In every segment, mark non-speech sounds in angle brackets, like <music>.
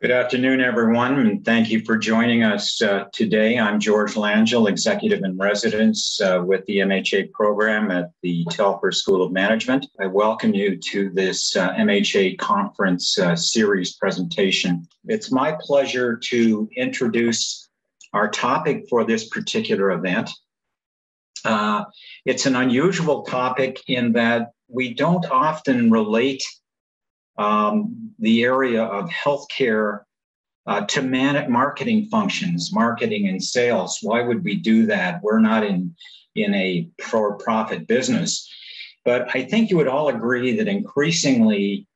Good afternoon, everyone, and thank you for joining us uh, today. I'm George Langell, Executive in Residence uh, with the MHA program at the Telfer School of Management. I welcome you to this uh, MHA conference uh, series presentation. It's my pleasure to introduce our topic for this particular event. Uh, it's an unusual topic in that we don't often relate um, the area of healthcare uh, to man- marketing functions, marketing and sales. Why would we do that? We're not in in a for-profit business. But I think you would all agree that increasingly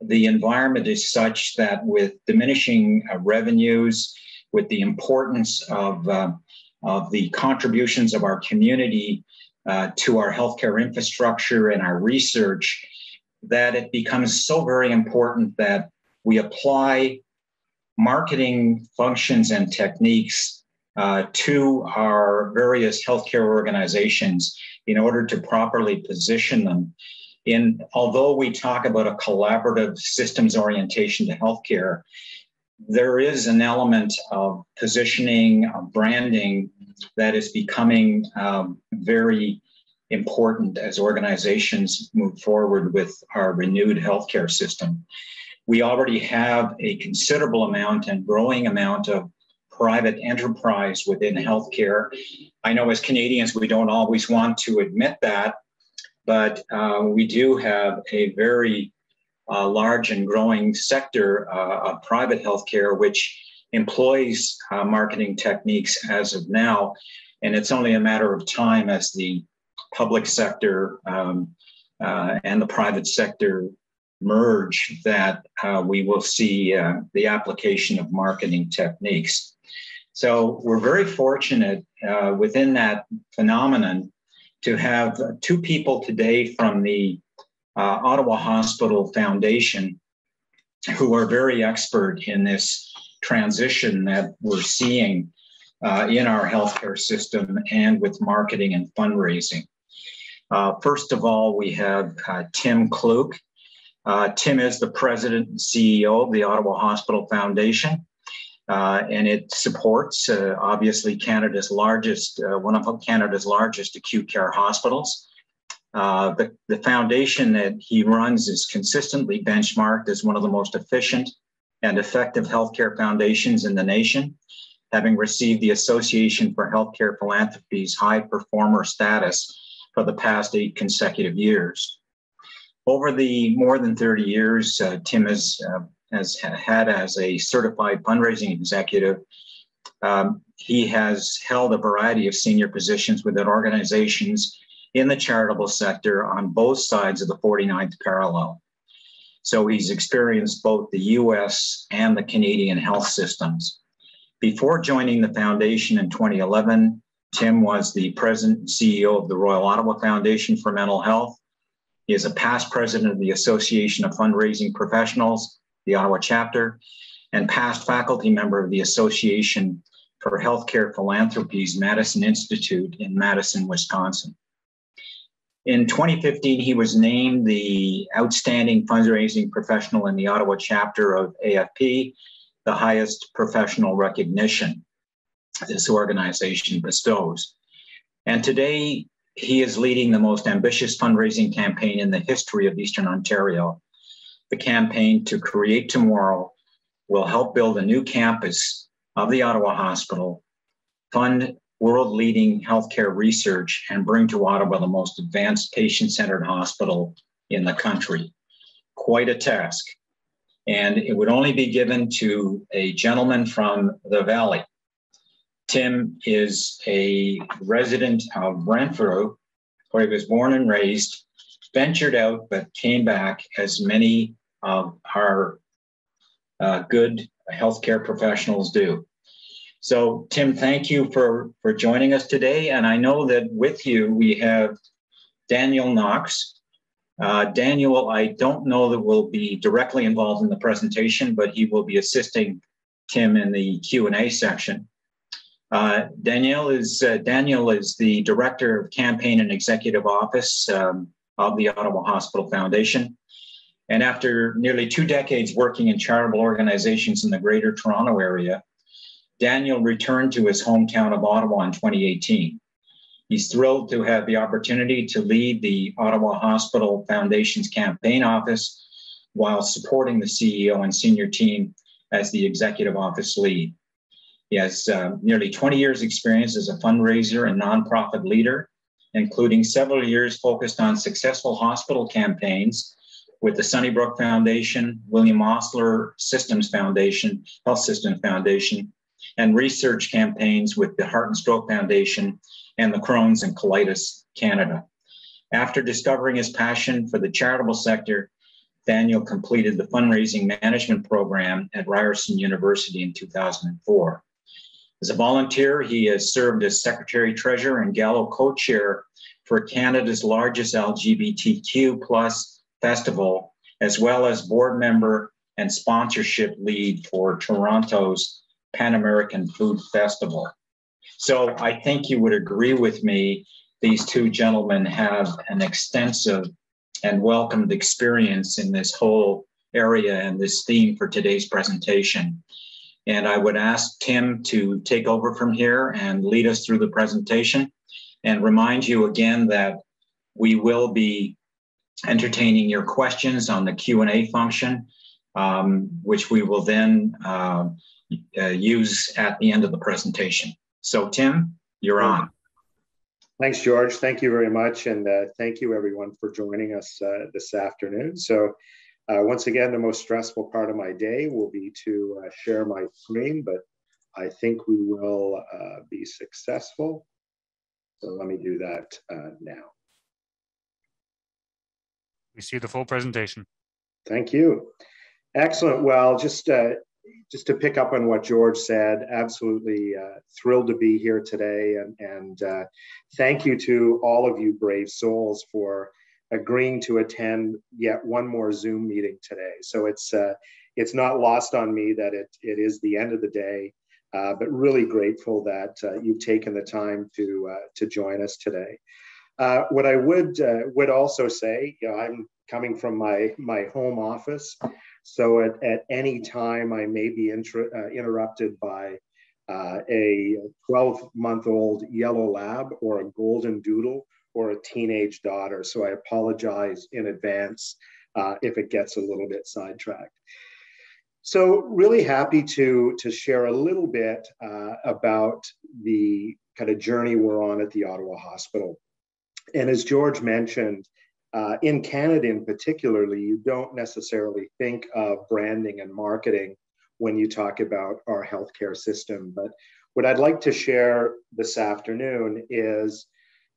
the environment is such that with diminishing uh, revenues, with the importance of, uh, of the contributions of our community uh, to our healthcare infrastructure and our research, that it becomes so very important that we apply marketing functions and techniques uh, to our various healthcare organizations in order to properly position them. In although we talk about a collaborative systems orientation to healthcare, there is an element of positioning, of branding that is becoming um, very important as organizations move forward with our renewed healthcare system. We already have a considerable amount and growing amount of private enterprise within healthcare. I know as Canadians, we don't always want to admit that, but uh, we do have a very uh, large and growing sector uh, of private healthcare, which employs uh, marketing techniques as of now. And it's only a matter of time as the public sector um, uh, and the private sector merge that uh, we will see uh, the application of marketing techniques. So we're very fortunate uh, within that phenomenon to have two people today from the uh, Ottawa Hospital Foundation who are very expert in this transition that we're seeing uh, in our healthcare system and with marketing and fundraising. Uh, first of all, we have uh, Tim Kluke. Uh, Tim is the president and CEO of the Ottawa Hospital Foundation, uh, and it supports uh, obviously Canada's largest, uh, one of Canada's largest acute care hospitals. the, the foundation that he runs is consistently benchmarked as one of the most efficient and effective healthcare foundations in the nation, having received the Association for Healthcare Philanthropy's high performer status for the past eight consecutive years. Over the more than 30 years, uh, Tim has, uh, has had as a certified fundraising executive, um, he has held a variety of senior positions within organizations in the charitable sector on both sides of the 49th parallel. So he's experienced both the US and the Canadian health systems. Before joining the foundation in 2011, Tim was the president and CEO of the Royal Ottawa Foundation for Mental Health. He is a past president of the Association of Fundraising Professionals, the Ottawa chapter, and past faculty member of the Association for Healthcare Philanthropies Madison Institute in Madison, Wisconsin. In 2015, he was named the Outstanding Fundraising Professional in the Ottawa chapter of AFP, the highest professional recognition this organization bestows. And today, he is leading the most ambitious fundraising campaign in the history of Eastern Ontario. The campaign to create tomorrow will help build a new campus of the Ottawa Hospital, fund world leading healthcare research, and bring to Ottawa the most advanced patient centered hospital in the country. Quite a task. And it would only be given to a gentleman from the Valley, Tim is a resident of Renfrew, where he was born and raised, ventured out, but came back as many of our uh, good healthcare professionals do. So, Tim, thank you for, for joining us today. And I know that with you, we have Daniel Knox. Uh, Daniel, I don't know that will be directly involved in the presentation, but he will be assisting Tim in the Q&A section. Uh, Danielle is uh, Daniel is the director of campaign and executive office um, of the Ottawa Hospital Foundation. And after nearly two decades working in charitable organizations in the Greater Toronto Area, Daniel returned to his hometown of Ottawa in 2018. He's thrilled to have the opportunity to lead the Ottawa Hospital Foundation's campaign office while supporting the CEO and senior team as the executive office lead. He has uh, nearly 20 years experience as a fundraiser and nonprofit leader, including several years focused on successful hospital campaigns with the Sunnybrook Foundation, William Osler Systems Foundation, Health System Foundation, and research campaigns with the Heart and Stroke Foundation and the Crohn's and Colitis Canada. After discovering his passion for the charitable sector, Daniel completed the fundraising management program at Ryerson University in 2004. As a volunteer, he has served as secretary treasurer and Gallo co-chair for Canada's largest LGBTQ plus festival, as well as board member and sponsorship lead for Toronto's Pan American Food Festival. So I think you would agree with me. These two gentlemen have an extensive and welcomed experience in this whole area and this theme for today's presentation. And I would ask Tim to take over from here and lead us through the presentation and remind you again that we will be entertaining your questions on the Q&A function, um, which we will then uh, uh, use at the end of the presentation. So Tim, you're on. Thanks, George. Thank you very much. And uh, thank you everyone for joining us uh, this afternoon. So uh, once again, the most stressful part of my day will be to uh, share my screen, but I think we will uh, be successful. So let me do that uh, now. We see the full presentation. Thank you. Excellent. Well, just just to pick up on what George said, absolutely uh, thrilled to be here today. And, and uh, thank you to all of you brave souls for agreeing to attend yet one more Zoom meeting today. So it's, uh, it's not lost on me that it, it is the end of the day, uh, but really grateful that uh, you've taken the time to, uh, to join us today. what I would, would also say, you know, I'm coming from my, my home office. So at, at any time, I may be inter, uh, interrupted by uh, a 12 month old yellow lab or a golden doodle or a teenage daughter. So I apologize in advance uh, if it gets a little bit sidetracked. So really happy to, to share a little bit uh, about the kind of journey we're on at the Ottawa Hospital. And as George mentioned, uh, in Canada, in particularly, you don't necessarily think of branding and marketing when you talk about our healthcare system. But what I'd like to share this afternoon is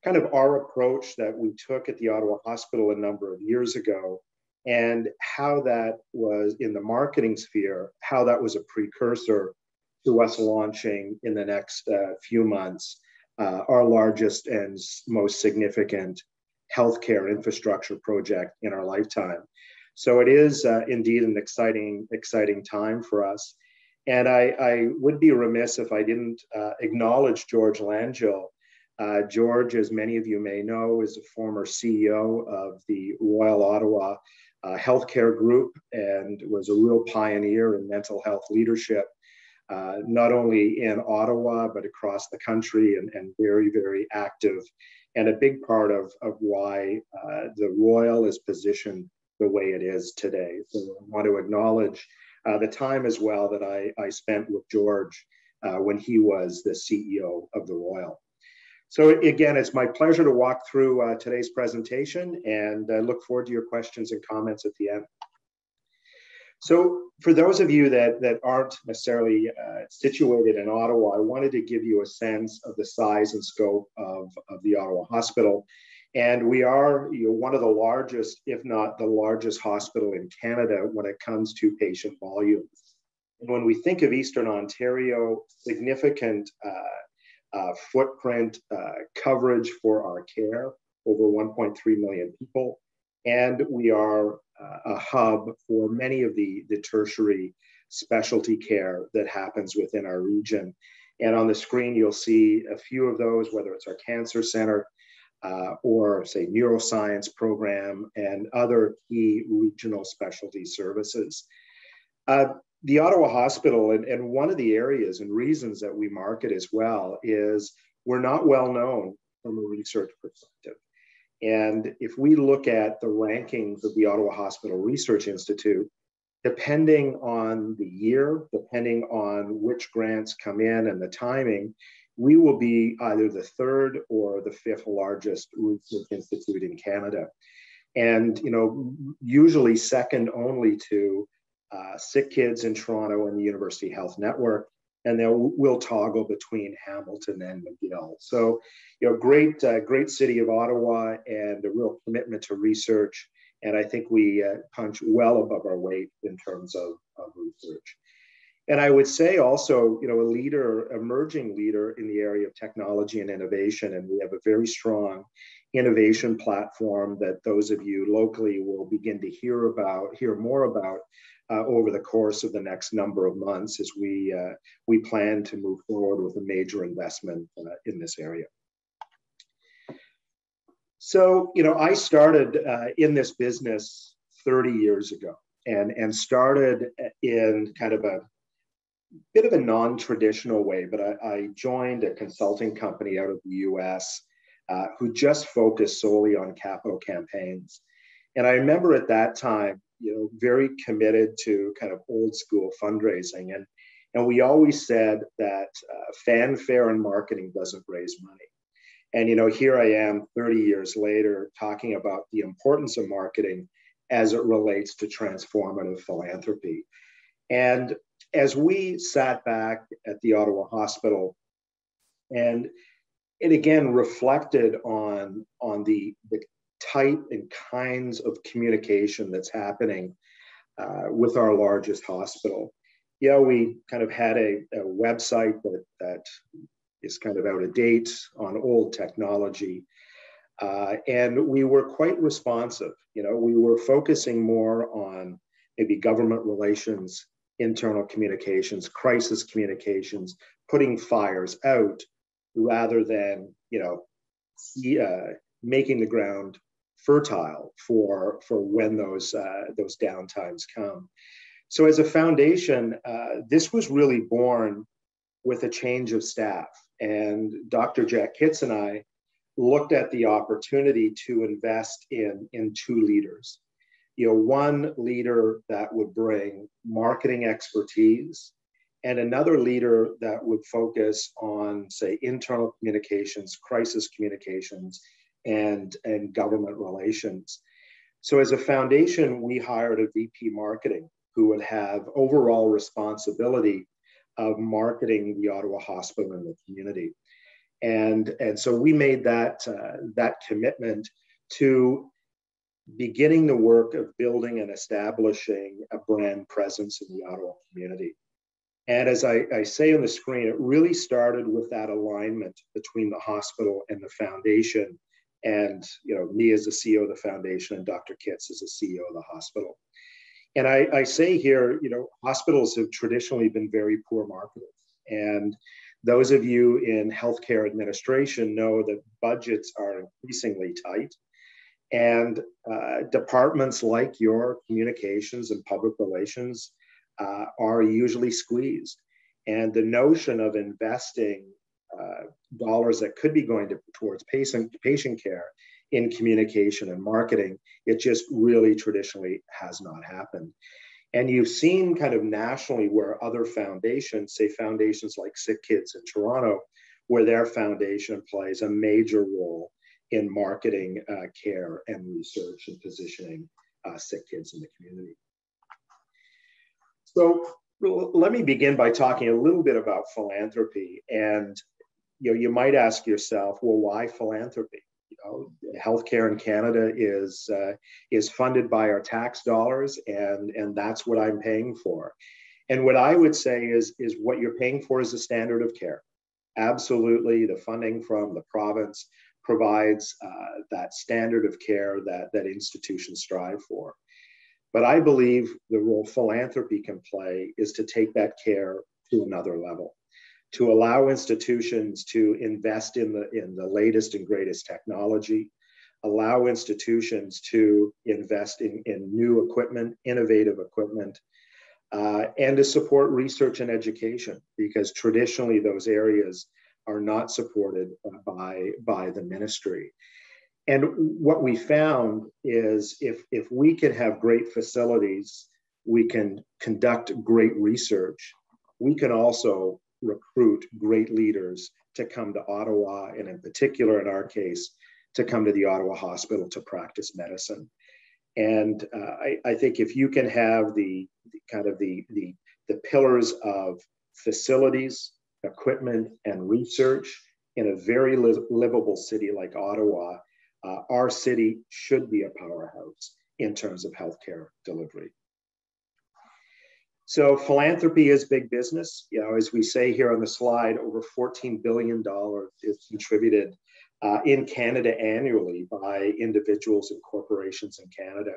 kind of our approach that we took at the Ottawa Hospital a number of years ago and how that was in the marketing sphere, how that was a precursor to us launching in the next uh, few months uh, our largest and most significant healthcare infrastructure project in our lifetime. So it is uh, indeed an exciting, exciting time for us. And I, I would be remiss if I didn't uh, acknowledge George Langille. Uh, George, as many of you may know, is a former CEO of the Royal Ottawa uh, Healthcare Group and was a real pioneer in mental health leadership, uh, not only in Ottawa, but across the country and, and very, very active and a big part of, of why uh, the Royal is positioned the way it is today. So I want to acknowledge uh, the time as well that I, I spent with George uh, when he was the CEO of the Royal. So again, it's my pleasure to walk through uh, today's presentation and I look forward to your questions and comments at the end. So for those of you that, that aren't necessarily uh, situated in Ottawa, I wanted to give you a sense of the size and scope of, of the Ottawa Hospital. And we are you know, one of the largest, if not the largest hospital in Canada when it comes to patient volume. And when we think of Eastern Ontario, significant uh, uh, footprint uh, coverage for our care, over 1.3 million people. And we are a hub for many of the, the tertiary specialty care that happens within our region. And on the screen, you'll see a few of those, whether it's our cancer center, uh, or say neuroscience program and other key regional specialty services. Uh, the Ottawa Hospital, and, and one of the areas and reasons that we market as well is we're not well known from a research perspective. And if we look at the rankings of the Ottawa Hospital Research Institute, depending on the year, depending on which grants come in and the timing, we will be either the third or the fifth largest research institute in Canada. And, you know, usually second only to uh, Sick Kids in Toronto and the University Health Network. And then we'll toggle between Hamilton and McGill. So, you know, great, uh, great city of Ottawa and a real commitment to research. And I think we uh, punch well above our weight in terms of, of research. And I would say also, you know, a leader, emerging leader in the area of technology and innovation. And we have a very strong innovation platform that those of you locally will begin to hear about, hear more about uh, over the course of the next number of months as we, uh, we plan to move forward with a major investment uh, in this area. So, you know, I started uh, in this business 30 years ago and, and started in kind of a bit of a non-traditional way, but I, I joined a consulting company out of the US uh, who just focused solely on capital campaigns. And I remember at that time, you know, very committed to kind of old school fundraising. And, and we always said that uh, fanfare and marketing doesn't raise money. And, you know, here I am 30 years later talking about the importance of marketing as it relates to transformative philanthropy. And as we sat back at the Ottawa Hospital and it again reflected on, on the, the type and kinds of communication that's happening uh, with our largest hospital. Yeah, we kind of had a, a website that, that is kind of out of date on old technology. Uh, and we were quite responsive. You know, we were focusing more on maybe government relations, internal communications, crisis communications, putting fires out rather than, you know, uh, making the ground fertile for for when those uh, those downtimes come. So as a foundation, uh, this was really born with a change of staff, and Dr. Jack Kitts and I looked at the opportunity to invest in in two leaders. You know, one leader that would bring marketing expertise and another leader that would focus on, say, internal communications, crisis communications, and, and government relations. So, as a foundation, we hired a VP marketing who would have overall responsibility of marketing the Ottawa Hospital in the community. And, and so we made that, uh, that commitment to beginning the work of building and establishing a brand presence in the Ottawa community. And as I, I, say on the screen, it really started with that alignment between the hospital and the foundation and you know me as the CEO of the foundation and Dr. Kitts as the CEO of the hospital. And I, I say here, you know, hospitals have traditionally been very poor marketers. And those of you in healthcare administration know that budgets are increasingly tight. And uh, departments like your communications and public relations uh, are usually squeezed. And the notion of investing uh, dollars that could be going to, towards patient, patient care in communication and marketing, it just really traditionally has not happened. And you've seen kind of nationally where other foundations, say foundations like Sick Kids in Toronto, where their foundation plays a major role in marketing uh, care and research and positioning uh, sick kids in the community. So let me begin by talking a little bit about philanthropy and you know, you might ask yourself, well, why philanthropy? You know, healthcare in Canada is uh, is funded by our tax dollars, and and that's what I'm paying for. And what I would say is is what you're paying for is the standard of care. Absolutely, the funding from the province provides uh, that standard of care that that institutions strive for. But I believe the role philanthropy can play is to take that care to another level to allow institutions to invest in the, in the latest and greatest technology, allow institutions to invest in, in new equipment, innovative equipment, uh, and to support research and education, because traditionally those areas are not supported by, by the ministry. And what we found is if, if we can have great facilities, we can conduct great research, we can also recruit great leaders to come to Ottawa, and in particular, in our case, to come to the Ottawa Hospital to practice medicine. And uh, I, I, think if you can have the, the kind of the, the, the pillars of facilities, equipment, and research in a very li livable city like Ottawa, uh, our city should be a powerhouse in terms of healthcare delivery. So philanthropy is big business. You know, as we say here on the slide, over $14 billion is contributed uh, in Canada annually by individuals and corporations in Canada.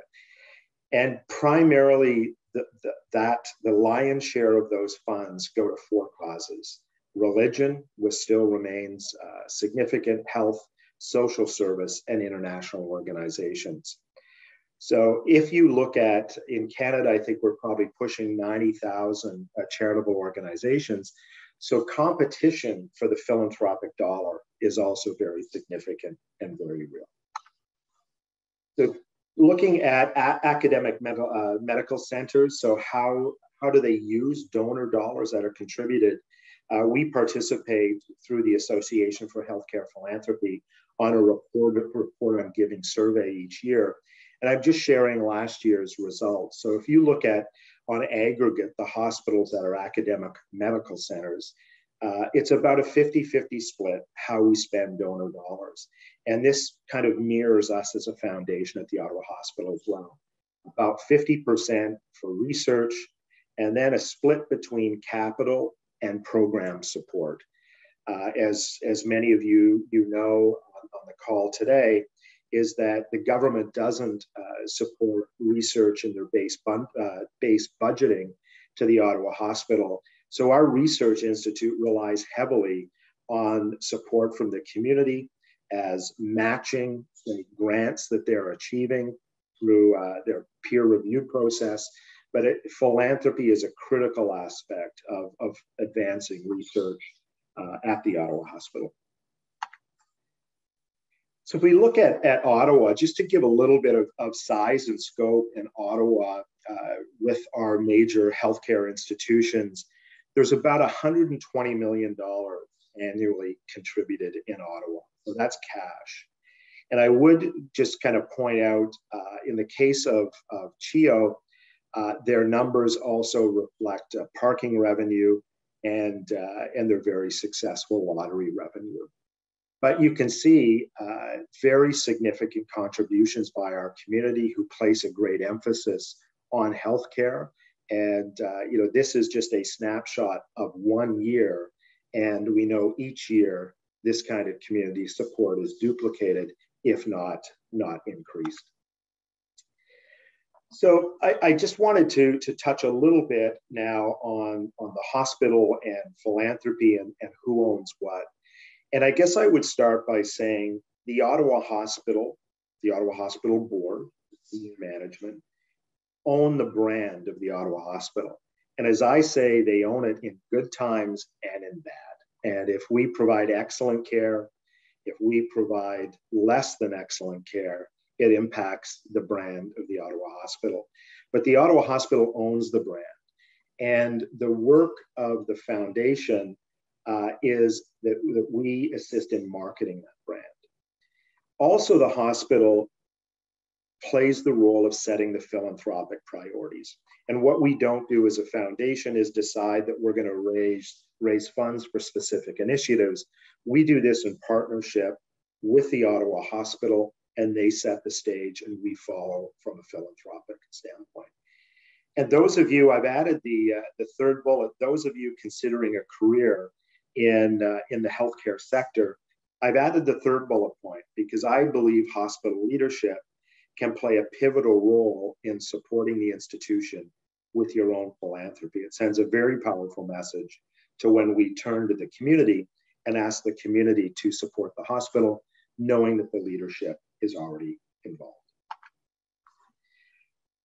And primarily the, the, that the lion's share of those funds go to four causes. Religion, which still remains uh, significant, health, social service, and international organizations. So if you look at in Canada, I think we're probably pushing 90,000 uh, charitable organizations. So competition for the philanthropic dollar is also very significant and very real. So looking at academic medical, uh, medical centers, so how, how do they use donor dollars that are contributed? Uh, we participate through the Association for Healthcare Philanthropy on a report, report on giving survey each year. And I'm just sharing last year's results. So if you look at, on aggregate, the hospitals that are academic medical centers, uh, it's about a 50 50 split how we spend donor dollars. And this kind of mirrors us as a foundation at the Ottawa Hospital as well. About 50% for research, and then a split between capital and program support. Uh, as, as many of you, you know on, the call today, is that the government doesn't uh, support research in their base, bun- uh, base budgeting to the Ottawa Hospital. So our research institute relies heavily on support from the community as matching the grants that they're achieving through uh, their peer review process. But it, philanthropy is a critical aspect of, of advancing research uh, at the Ottawa Hospital. So if we look at, at Ottawa, just to give a little bit of, of size and scope in Ottawa uh, with our major healthcare institutions, there's about $120 million annually contributed in Ottawa. So that's cash. And I would just kind of point out uh, in the case of, of CHEO, uh, their numbers also reflect uh, parking revenue and, uh, and their very successful lottery revenue. But you can see uh, very significant contributions by our community who place a great emphasis on healthcare. And uh, you know, this is just a snapshot of one year, and we know each year this kind of community support is duplicated, if not not increased. So I, I, just wanted to, to touch a little bit now on, on the hospital and philanthropy and, and who owns what. And I guess I would start by saying the Ottawa Hospital, the Ottawa Hospital Board, management, own the brand of the Ottawa Hospital. And as I say, they own it in good times and in bad. And if we provide excellent care, if we provide less than excellent care, it impacts the brand of the Ottawa Hospital. But the Ottawa Hospital owns the brand. And the work of the foundation uh, is that, that we assist in marketing that brand. Also, the hospital plays the role of setting the philanthropic priorities. And what we don't do as a foundation is decide that we're going to raise, raise funds for specific initiatives. We do this in partnership with the Ottawa Hospital, and they set the stage, and we follow from a philanthropic standpoint. And those of you, I've added the, uh, the third bullet, those of you considering a career in, uh, in the healthcare sector. I've added the third bullet point because I believe hospital leadership can play a pivotal role in supporting the institution with your own philanthropy. It sends a very powerful message to when we turn to the community and ask the community to support the hospital, knowing that the leadership is already involved.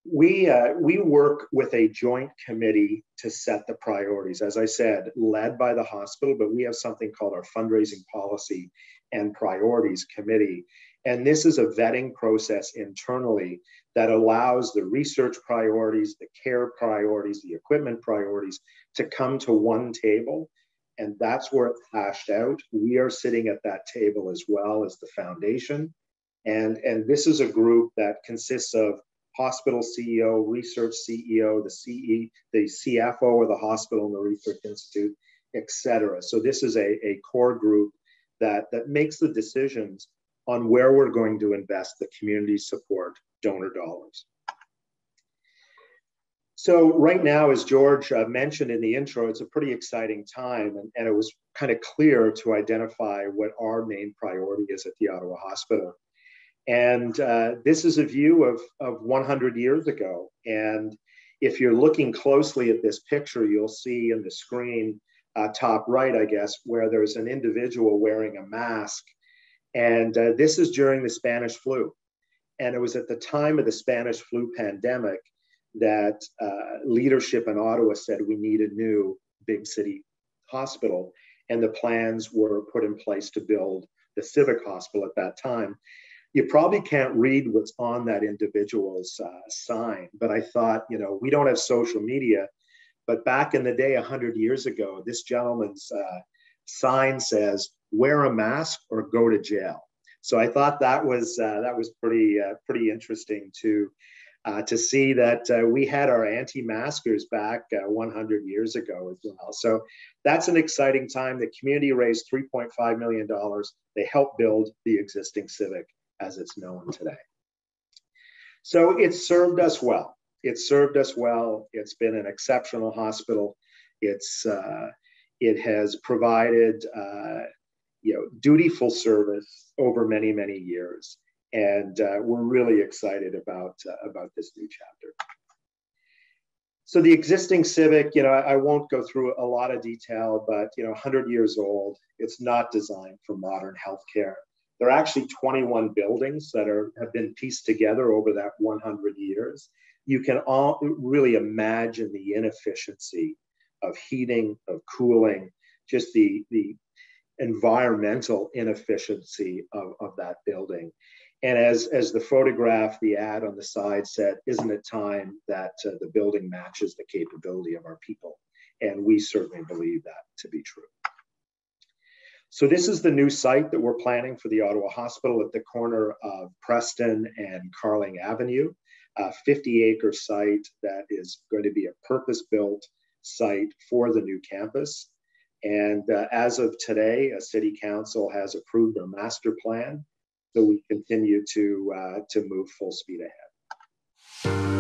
We, uh, we work with a joint committee to set the priorities, as I said, led by the hospital, but we have something called our fundraising policy and priorities committee. And this is a vetting process internally that allows the research priorities, the care priorities, the equipment priorities to come to one table. And that's where it's hashed out. We are sitting at that table as well as the foundation. And, and this is a group that consists of hospital CEO, research CEO, the CE, the CFO of the hospital and the research institute, et cetera. So this is a, a core group that, that makes the decisions on where we're going to invest the community support donor dollars. So right now, as George uh, mentioned in the intro, it's a pretty exciting time, and, and it was kind of clear to identify what our main priority is at the Ottawa Hospital. And uh, this is a view of, of 100 years ago. And if you're looking closely at this picture, you'll see in the screen, uh, top right, I guess, where there's an individual wearing a mask. And uh, this is during the Spanish flu. And it was at the time of the Spanish flu pandemic that uh, leadership in Ottawa said we need a new big city hospital. And the plans were put in place to build the Civic Hospital at that time you probably can't read what's on that individual's uh, sign. But I thought, you know, we don't have social media, but back in the day, 100 years ago, this gentleman's uh, sign says, wear a mask or go to jail. So I thought that was uh, that was pretty uh, pretty interesting to uh, to see that uh, we had our anti-maskers back 100 years ago as well. So that's an exciting time. The community raised 3.5 million dollars. They helped build the existing Civic as it's known today. So it's served us well. It's served us well. It's been an exceptional hospital. It's uh, it has provided uh, you know dutiful service over many many years, and uh, we're really excited about uh, about this new chapter. So the existing Civic, you know, I, I, won't go through a lot of detail, but you know, 100 years old. It's not designed for modern healthcare. There are actually 21 buildings that are have been pieced together over that 100 years. You can all really imagine the inefficiency of heating, of cooling, just the, the environmental inefficiency of, of that building. And as, as the photograph, the ad on the side said, isn't it time that uh, the building matches the capability of our people? And we certainly believe that to be true. So this is the new site that we're planning for the Ottawa Hospital at the corner of Preston and Carling Avenue, a 50 acre site that is going to be a purpose built site for the new campus. And uh, as of today, a city council has approved a master plan. So we continue to, uh, to move full speed ahead.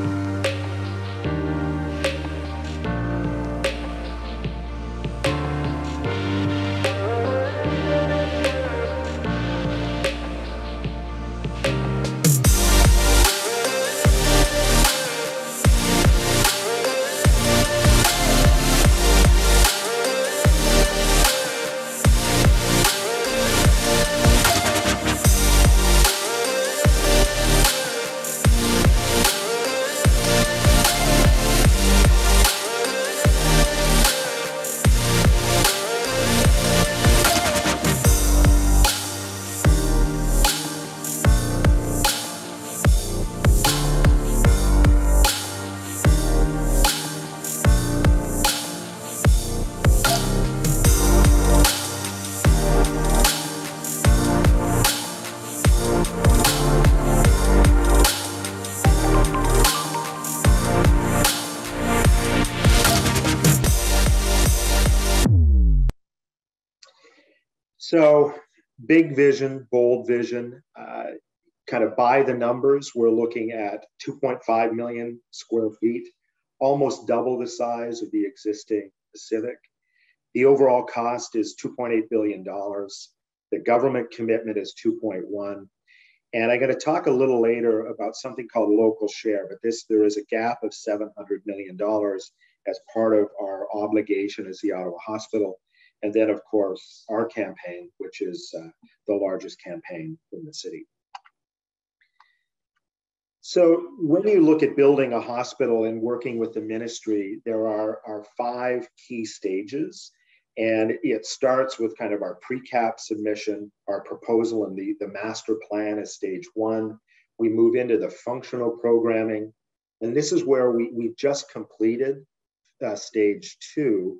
So big vision, bold vision, uh, kind of by the numbers, we're looking at 2.5 million square feet, almost double the size of the existing Civic. The overall cost is $2.8 billion. The government commitment is 2.1. And I'm going to talk a little later about something called local share, but this there is a gap of $700 million. as part of our obligation as the Ottawa Hospital. And then, of course, our campaign, which is uh, the largest campaign in the city. So, when you look at building a hospital and working with the ministry, there are, are five key stages. And it starts with kind of our pre-cap submission, our proposal, and the, the master plan is stage one. We move into the functional programming. And this is where we, we just completed uh, stage two,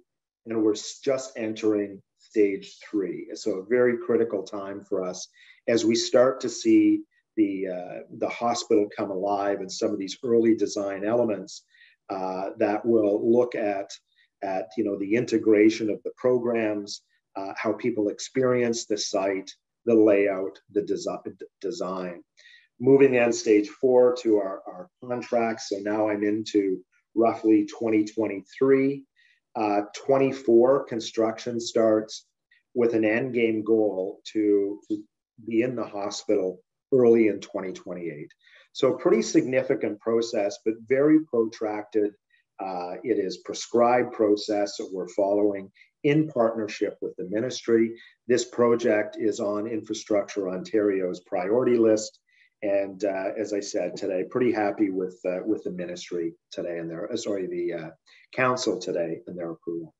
and we're just entering stage three. So a very critical time for us as we start to see the, uh, the hospital come alive and some of these early design elements uh, that will look at, at you know, the integration of the programs, uh, how people experience the site, the layout, the desi design. Moving on stage four to our, our contracts. So now I'm into roughly 2023. Uh, 24 construction starts with an end game goal to, to be in the hospital early in 2028. So, pretty significant process, but very protracted. Uh, it is prescribed process that we're following in partnership with the ministry. This project is on Infrastructure Ontario's priority list. And uh, as I said today, pretty happy with uh, with the ministry today and their uh, sorry the uh, council today and their approval.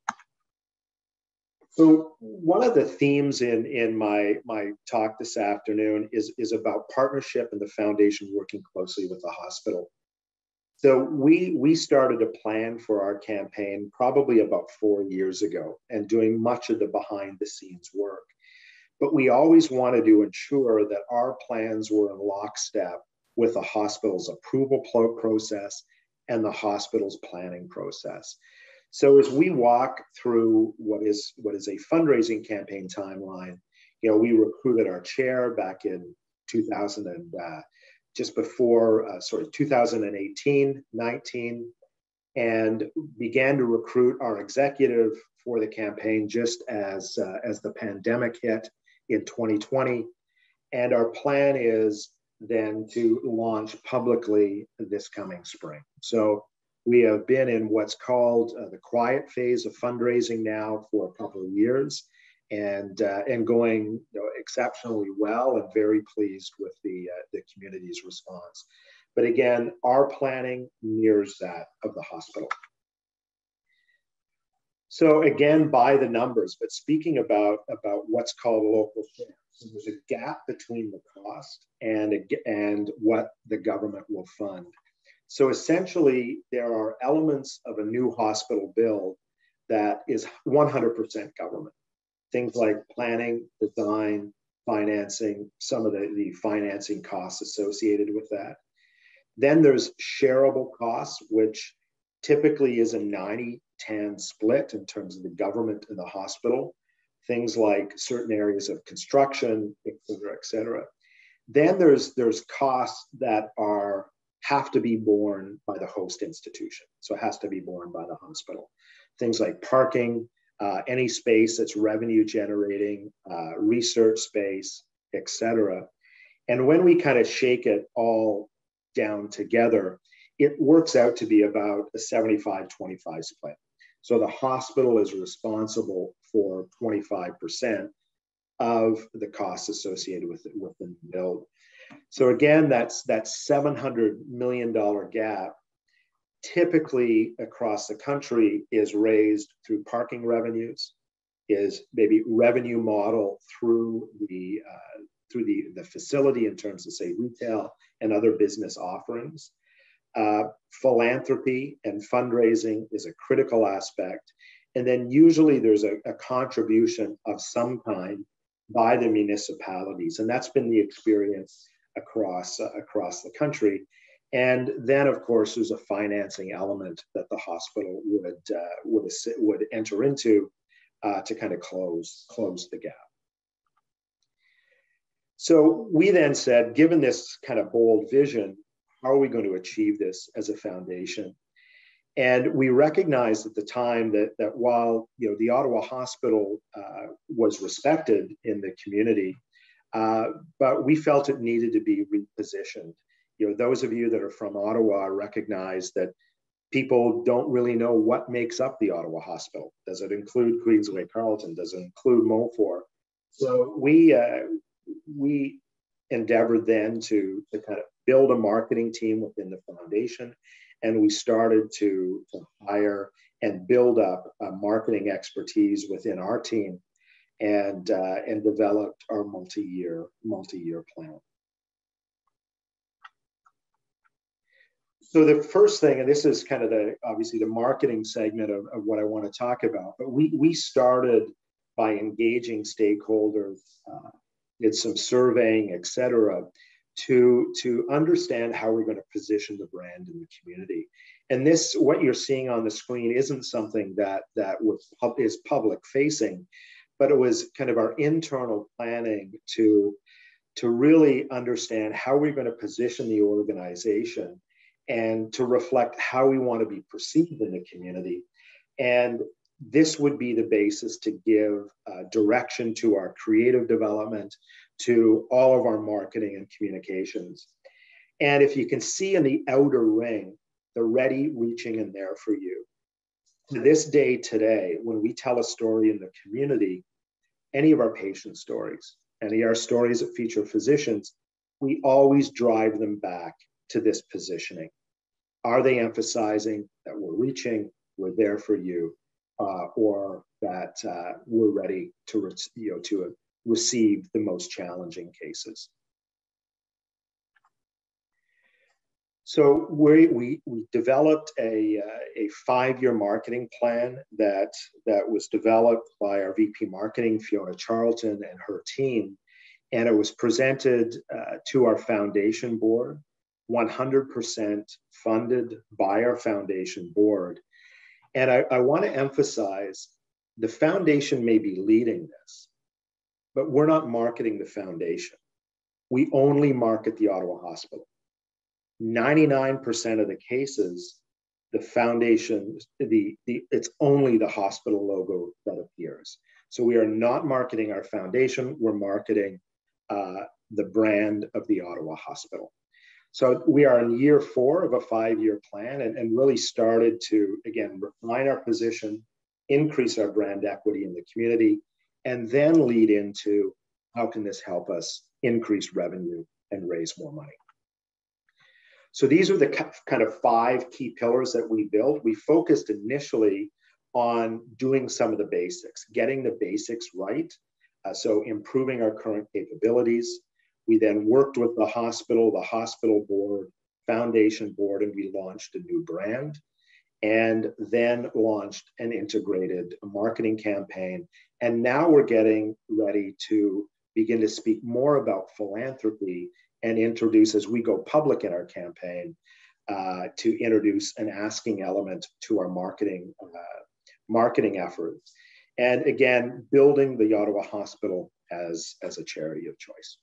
So one of the themes in in my my talk this afternoon is is about partnership and the foundation working closely with the hospital. So we we started a plan for our campaign probably about four years ago and doing much of the behind the scenes work. But we always wanted to ensure that our plans were in lockstep with the hospital's approval process and the hospital's planning process. So as we walk through what is what is a fundraising campaign timeline, you know, we recruited our chair back in 2000 and uh, just before uh, sort of 2018, 19, and began to recruit our executive for the campaign just as uh, as the pandemic hit in 2020. And our plan is then to launch publicly this coming spring. So we have been in what's called uh, the quiet phase of fundraising now for a couple of years and, uh, and going you know, exceptionally well and very pleased with the, uh, the community's response. But again, our planning mirrors that of the hospital. So again, by the numbers, but speaking about, about what's called local share. There's a gap between the cost and, and what the government will fund. So essentially, there are elements of a new hospital build that is 100% government. Things like planning, design, financing, some of the, the financing costs associated with that. Then there's shareable costs, which typically is a 90 10 split in terms of the government and the hospital, things like certain areas of construction, et cetera, et cetera. Then there's, there's costs that are have to be borne by the host institution. So it has to be borne by the hospital. Things like parking, uh, any space that's revenue generating, uh, research space, et cetera. And when we kind of shake it all down together, it works out to be about a 75 25 split. So the hospital is responsible for 25% of the costs associated with, it, with the build. So again, that's that $700 million gap typically across the country is raised through parking revenues, is maybe revenue model through the uh, through the, the facility in terms of say retail and other business offerings. Uh, philanthropy and fundraising is a critical aspect. And then usually there's a, a, contribution of some kind by the municipalities. And that's been the experience across, uh, across the country. And then, of course, there's a financing element that the hospital would, uh, would, would enter into uh, to kind of close, close the gap. So we then said, given this kind of bold vision, how are we going to achieve this as a foundation? And we recognized at the time that, that while you know, the Ottawa Hospital uh, was respected in the community, uh, but we felt it needed to be repositioned. You know, those of you that are from Ottawa recognize that people don't really know what makes up the Ottawa Hospital. Does it include Queensway Carleton? Does it include Montfort? So we uh, we endeavored then to, to kind of build a marketing team within the foundation, and we started to, to hire and build up marketing expertise within our team, and uh, and developed our multi-year multi-year plan. so the first thing, and this is kind of the obviously the marketing segment of, of what I want to talk about, but we we started by engaging stakeholders, uh, did some surveying, et cetera, to to understand how we're going to position the brand in the community. And this, what you're seeing on the screen, isn't something that that was is public facing, but it was kind of our internal planning to to really understand how we're going to position the organization and to reflect how we want to be perceived in the community. And this would be the basis to give uh, direction to our creative development, to all of our marketing and communications. And if you can see in the outer ring, the ready, reaching, and there for you. To this day today, when we tell a story in the community, any of our patient stories, any of our stories that feature physicians, we always drive them back to this positioning. Are they emphasizing that we're reaching, we're there for you, uh, or that uh, we're ready to, re- you know, to receive the most challenging cases? So we, we, we developed a, uh, a five-year marketing plan that, that was developed by our VP marketing, Fiona Charlton, and her team. And it was presented uh, to our foundation board 100% funded by our foundation board. And I, I want to emphasize the foundation may be leading this, but we're not marketing the foundation. We only market the Ottawa Hospital. 99% of the cases, the foundation, the, the it's only the hospital logo that appears. So we are not marketing our foundation, we're marketing uh, the brand of the Ottawa Hospital. So we are in year four of a five-year plan and, and really started to, again, refine our position, increase our brand equity in the community, and then lead into how can this help us increase revenue and raise more money. So these are the kind of five key pillars that we built. We focused initially on doing some of the basics, getting the basics right. Uh, so improving our current capabilities, we then worked with the hospital, the hospital board, foundation board, and we launched a new brand and then launched an integrated marketing campaign. And now we're getting ready to begin to speak more about philanthropy and introduce, as we go public in our campaign, uh, to introduce an asking element to our marketing uh, marketing efforts. And again, building the Ottawa Hospital as, as a charity of choice.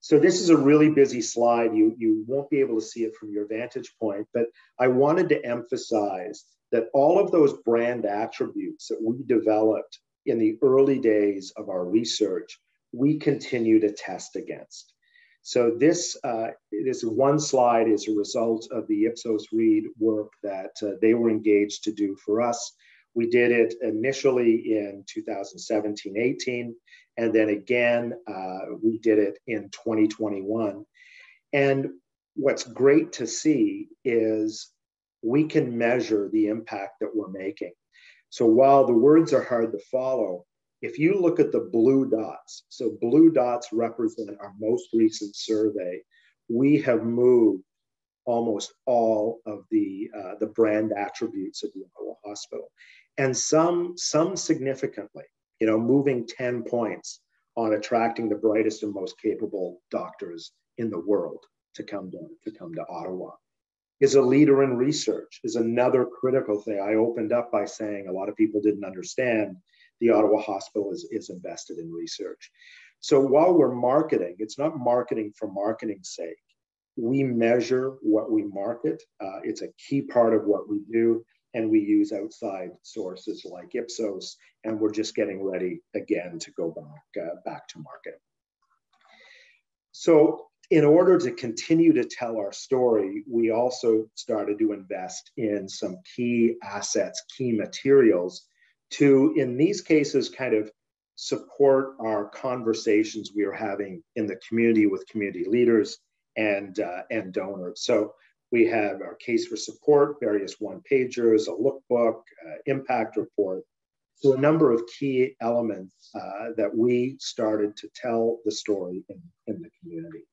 So this is a really busy slide. You, you won't be able to see it from your vantage point, but I wanted to emphasize that all of those brand attributes that we developed in the early days of our research, we continue to test against. So this, uh, this one slide is a result of the Ipsos Reid work that uh, they were engaged to do for us. We did it initially in 2017 18, and then again, uh, we did it in 2021. And what's great to see is we can measure the impact that we're making. So while the words are hard to follow, if you look at the blue dots, so blue dots represent our most recent survey, we have moved almost all of the, uh, the brand attributes of the Ottawa Hospital. And some some significantly you know moving 10 points on attracting the brightest and most capable doctors in the world to come to, to come to ottawa is a leader in research is another critical thing. I opened up by saying a lot of people didn't understand the ottawa hospital is, is invested in research. So while we're marketing it's not marketing for marketing's sake we measure what we market uh, it's a key part of what we do and we use outside sources like Ipsos, and we're just getting ready again to go back, uh, back to market. So in order to continue to tell our story, we also started to invest in some key assets, key materials to, in these cases, kind of support our conversations we are having in the community with community leaders and, uh, and donors. So we have our case for support, various one pagers, a lookbook, uh, impact report. So a number of key elements uh, that we started to tell the story in, in the community.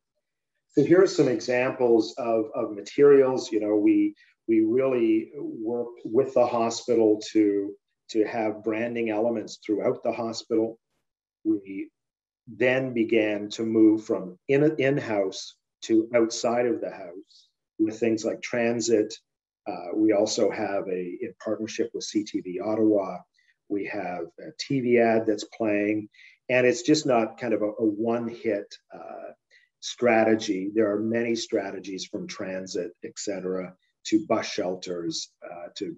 So here are some examples of, of materials. You know, we we really worked with the hospital to to have branding elements throughout the hospital. We then began to move from in in-house to outside of the house with things like transit. Uh, we also have a in partnership with CTV Ottawa. We have a TV ad that's playing, and it's just not kind of a, a one-hit uh, strategy. There are many strategies from transit, et cetera, to bus shelters, uh, to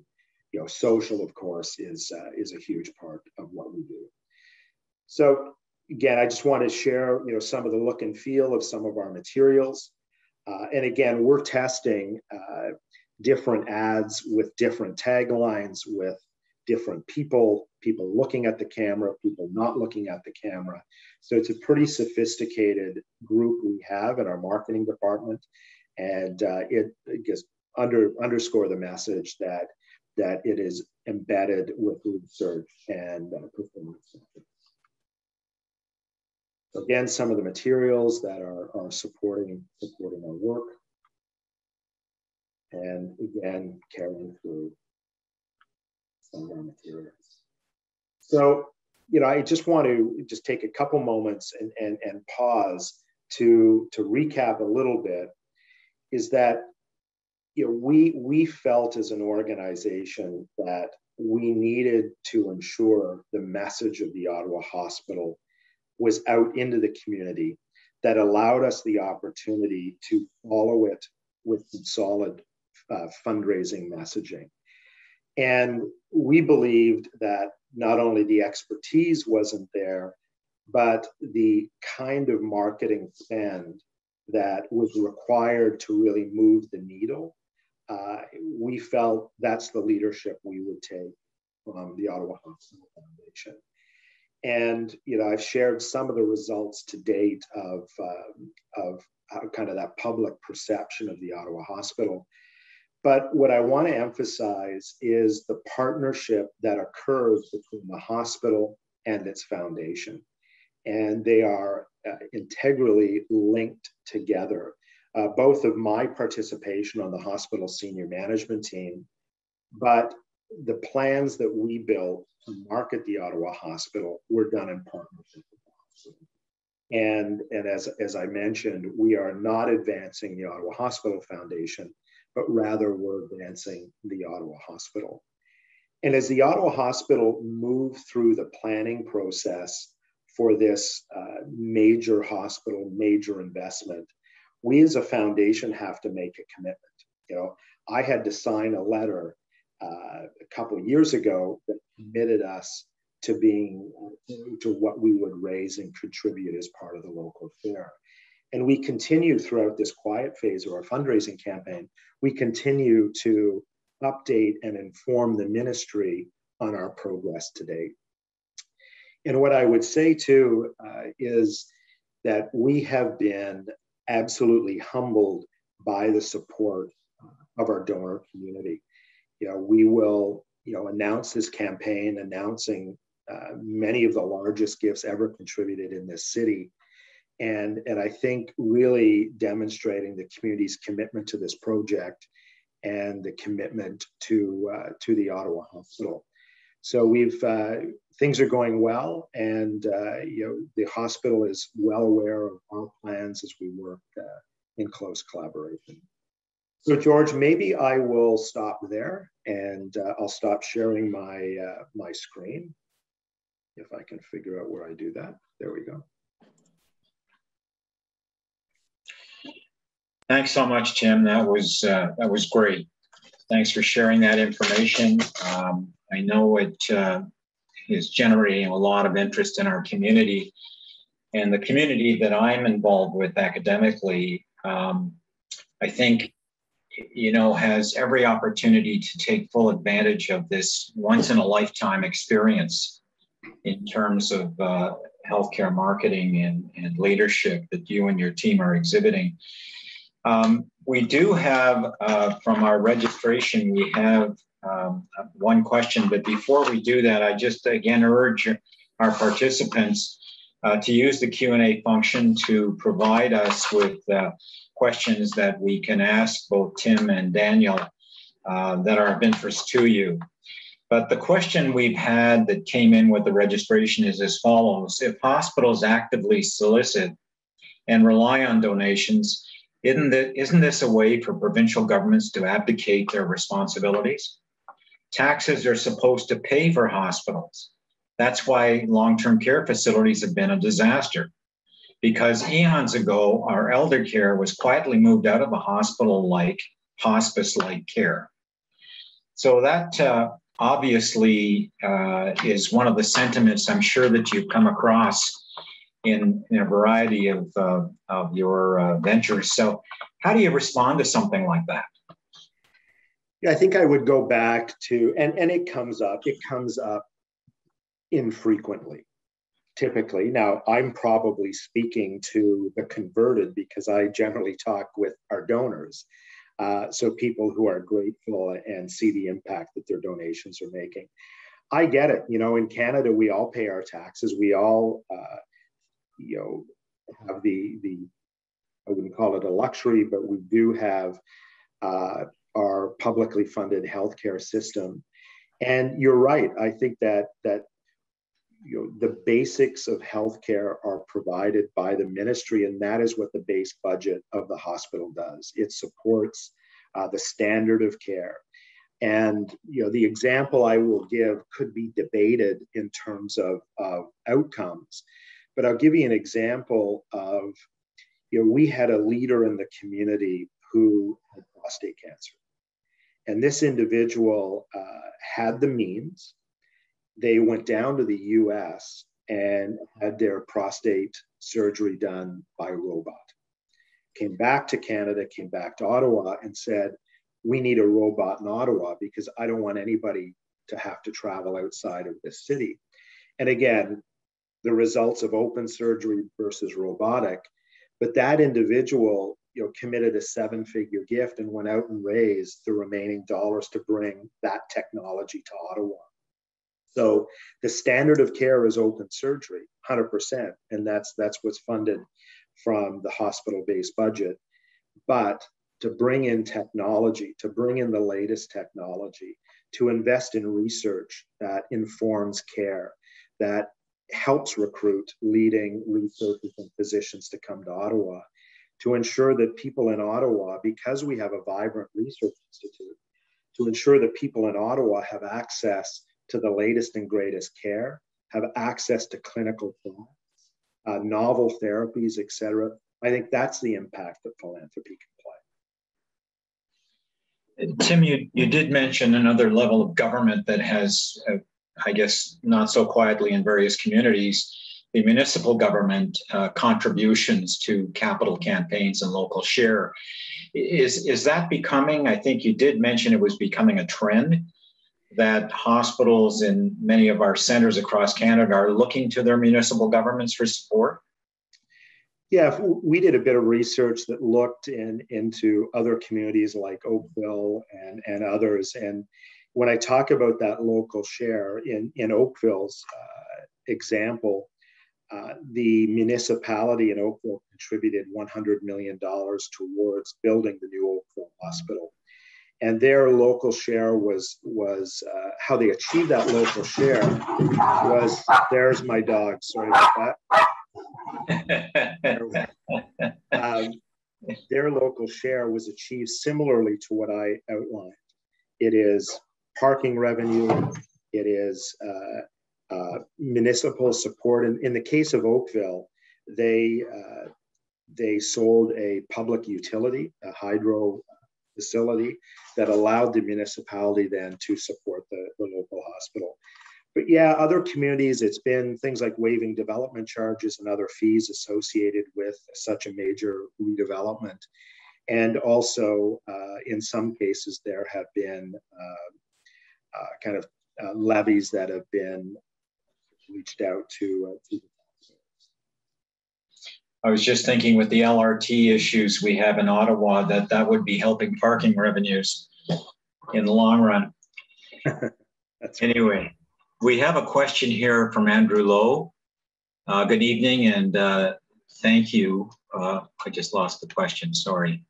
you know, social, of course, is uh, is a huge part of what we do. So again, I just want to share you know some of the look and feel of some of our materials. Uh, and again, we're testing uh, different ads with different taglines, with different people, people looking at the camera, people not looking at the camera. So it's a pretty sophisticated group we have in our marketing department. And uh, it, it just under, underscore the message that, that it is embedded with research and uh, performance. Again, some of the materials that are, are supporting, supporting our work. And again, carrying through some of our materials. So, you know, I just want to just take a couple moments and, and, and pause to, to recap a little bit is that, you know, we, we felt as an organization that we needed to ensure the message of the Ottawa Hospital was out into the community that allowed us the opportunity to follow it with solid uh, fundraising messaging. And we believed that not only the expertise wasn't there, but the kind of marketing spend that was required to really move the needle. Uh, we felt that's the leadership we would take from the Ottawa Hospital Foundation. And you know, I've shared some of the results to date of um, of kind of that public perception of the Ottawa Hospital. But what I want to emphasize is the partnership that occurs between the hospital and its foundation. And they are uh, integrally linked together. Uh, both of my participation on the hospital senior management team, but the plans that we built to market the Ottawa Hospital were done in partnership with hospital. And, and as, as I mentioned, we are not advancing the Ottawa Hospital Foundation but rather we're advancing the Ottawa Hospital. And as the Ottawa Hospital moved through the planning process for this uh, major hospital, major investment, we as a foundation have to make a commitment. You know, I had to sign a letter uh, a couple of years ago that committed us to being to what we would raise and contribute as part of the local fair. And we continue throughout this quiet phase of our fundraising campaign, we continue to update and inform the ministry on our progress to date. And what I would say too uh, is that we have been absolutely humbled by the support of our donor community. You know, we will, you know, announce this campaign announcing uh, many of the largest gifts ever contributed in this city and, and I think really demonstrating the community's commitment to this project and the commitment to, uh, to the Ottawa Hospital. So we've uh, things are going well, and uh, you know the hospital is well aware of our plans as we work uh, in close collaboration. So George, maybe I will stop there, and uh, I'll stop sharing my uh, my screen if I can figure out where I do that. There we go. Thanks so much, Tim. That was uh, that was great. Thanks for sharing that information. Um, I know it uh, is generating a lot of interest in our community. And the community that I'm involved with academically, um, I think, you know, has every opportunity to take full advantage of this once in a lifetime experience in terms of uh, healthcare marketing and, and leadership that you and your team are exhibiting. Um, we do have, uh, from our registration, we have um, one question, but before we do that, I just again urge our participants uh, to use the Q&A function to provide us with uh, questions that we can ask both Tim and Daniel uh, that are of interest to you. But the question we've had that came in with the registration is as follows. If hospitals actively solicit and rely on donations, isn't, isn't this a way for provincial governments to abdicate their responsibilities? Taxes are supposed to pay for hospitals. That's why long term care facilities have been a disaster. Because eons ago, our elder care was quietly moved out of a hospital like, hospice like care. So that uh, obviously uh, is one of the sentiments I'm sure that you've come across in, in a variety of, uh, of your uh, ventures. So, how do you respond to something like that? I think I would go back to, and, and it comes up, it comes up infrequently, typically. Now, I'm probably speaking to the converted because I generally talk with our donors. Uh, so people who are grateful and see the impact that their donations are making. I get it. You know, in Canada, we all pay our taxes. We all, uh, you know, have the the I wouldn't call it a luxury, but we do have uh, our publicly funded healthcare system. And you're right. I think that that you know the basics of healthcare are provided by the ministry, and that is what the base budget of the hospital does. It supports uh, the standard of care. And you know the example I will give could be debated in terms of, of outcomes, but I'll give you an example of you know we had a leader in the community who had prostate cancer and this individual uh, had the means. They went down to the US and had their prostate surgery done by a robot. Came back to Canada, came back to Ottawa, and said, We need a robot in Ottawa because I don't want anybody to have to travel outside of this city. And again, the results of open surgery versus robotic. But that individual you know, committed a seven figure gift and went out and raised the remaining dollars to bring that technology to Ottawa. So the standard of care is open surgery, 100%, and that's that's what's funded from the hospital-based budget. But to bring in technology, to bring in the latest technology, to invest in research that informs care, that helps recruit leading researchers and physicians to come to Ottawa to ensure that people in Ottawa, because we have a vibrant research institute, to ensure that people in Ottawa have access to the latest and greatest care, have access to clinical trials, uh, novel therapies, et cetera. I think that's the impact that philanthropy can play. Tim, you, you did mention another level of government that has, uh, I guess, not so quietly in various communities, the municipal government uh, contributions to capital campaigns and local share. Is, is that becoming, I think you did mention it was becoming a trend that hospitals in many of our centers across Canada are looking to their municipal governments for support? Yeah, we did a bit of research that looked in, into other communities like Oakville and, and others. And when I talk about that local share in, in Oakville's uh, example, uh, the municipality in Oakville contributed $100 million towards building the new Oakville Hospital. And their local share was, was uh, how they achieved that local share was, there's my dog, sorry about that. <laughs> um, their local share was achieved similarly to what I outlined. It is parking revenue, it is uh, uh, municipal support. In, in the case of Oakville, they uh, they sold a public utility, a hydro facility that allowed the municipality then to support the, the local hospital. but yeah, other communities, it's been things like waiving development charges and other fees associated with such a major redevelopment. And also, uh, in some cases, there have been uh, uh, kind of uh, levies that have been reached out to, uh, to I was just thinking with the LRT issues we have in Ottawa that that would be helping parking revenues in the long run. <laughs> anyway, we have a question here from Andrew Lowe. Uh, good evening and uh, thank you. Uh, I just lost the question, sorry.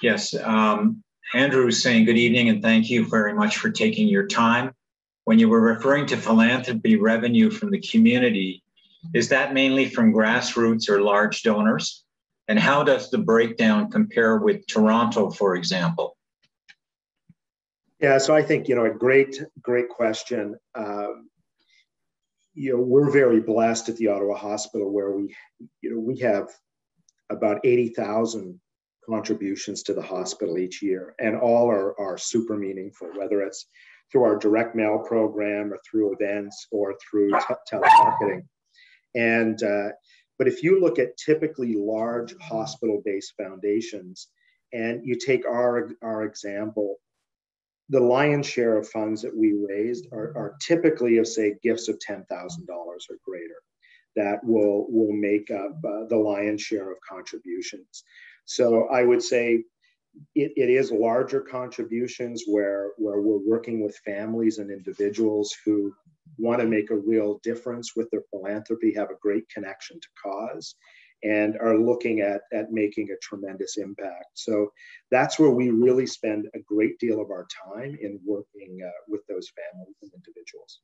Yes, um, Andrew is saying good evening and thank you very much for taking your time when you were referring to philanthropy revenue from the community, is that mainly from grassroots or large donors? And how does the breakdown compare with Toronto, for example? Yeah, so I think, you know, a great, great question. Um, you know, we're very blessed at the Ottawa Hospital where we, you know, we have about 80,000 contributions to the hospital each year, and all are, are super meaningful, whether it's through our direct mail program or through events or through t- telemarketing. And uh, but if you look at typically large hospital-based foundations, and you take our our example, the lion's share of funds that we raised are, are typically of say gifts of ten thousand dollars or greater, that will will make up uh, the lion's share of contributions. So I would say it, it is larger contributions where, where we're working with families and individuals who want to make a real difference with their philanthropy, have a great connection to cause, and are looking at, at making a tremendous impact. So that's where we really spend a great deal of our time in working uh, with those families and individuals.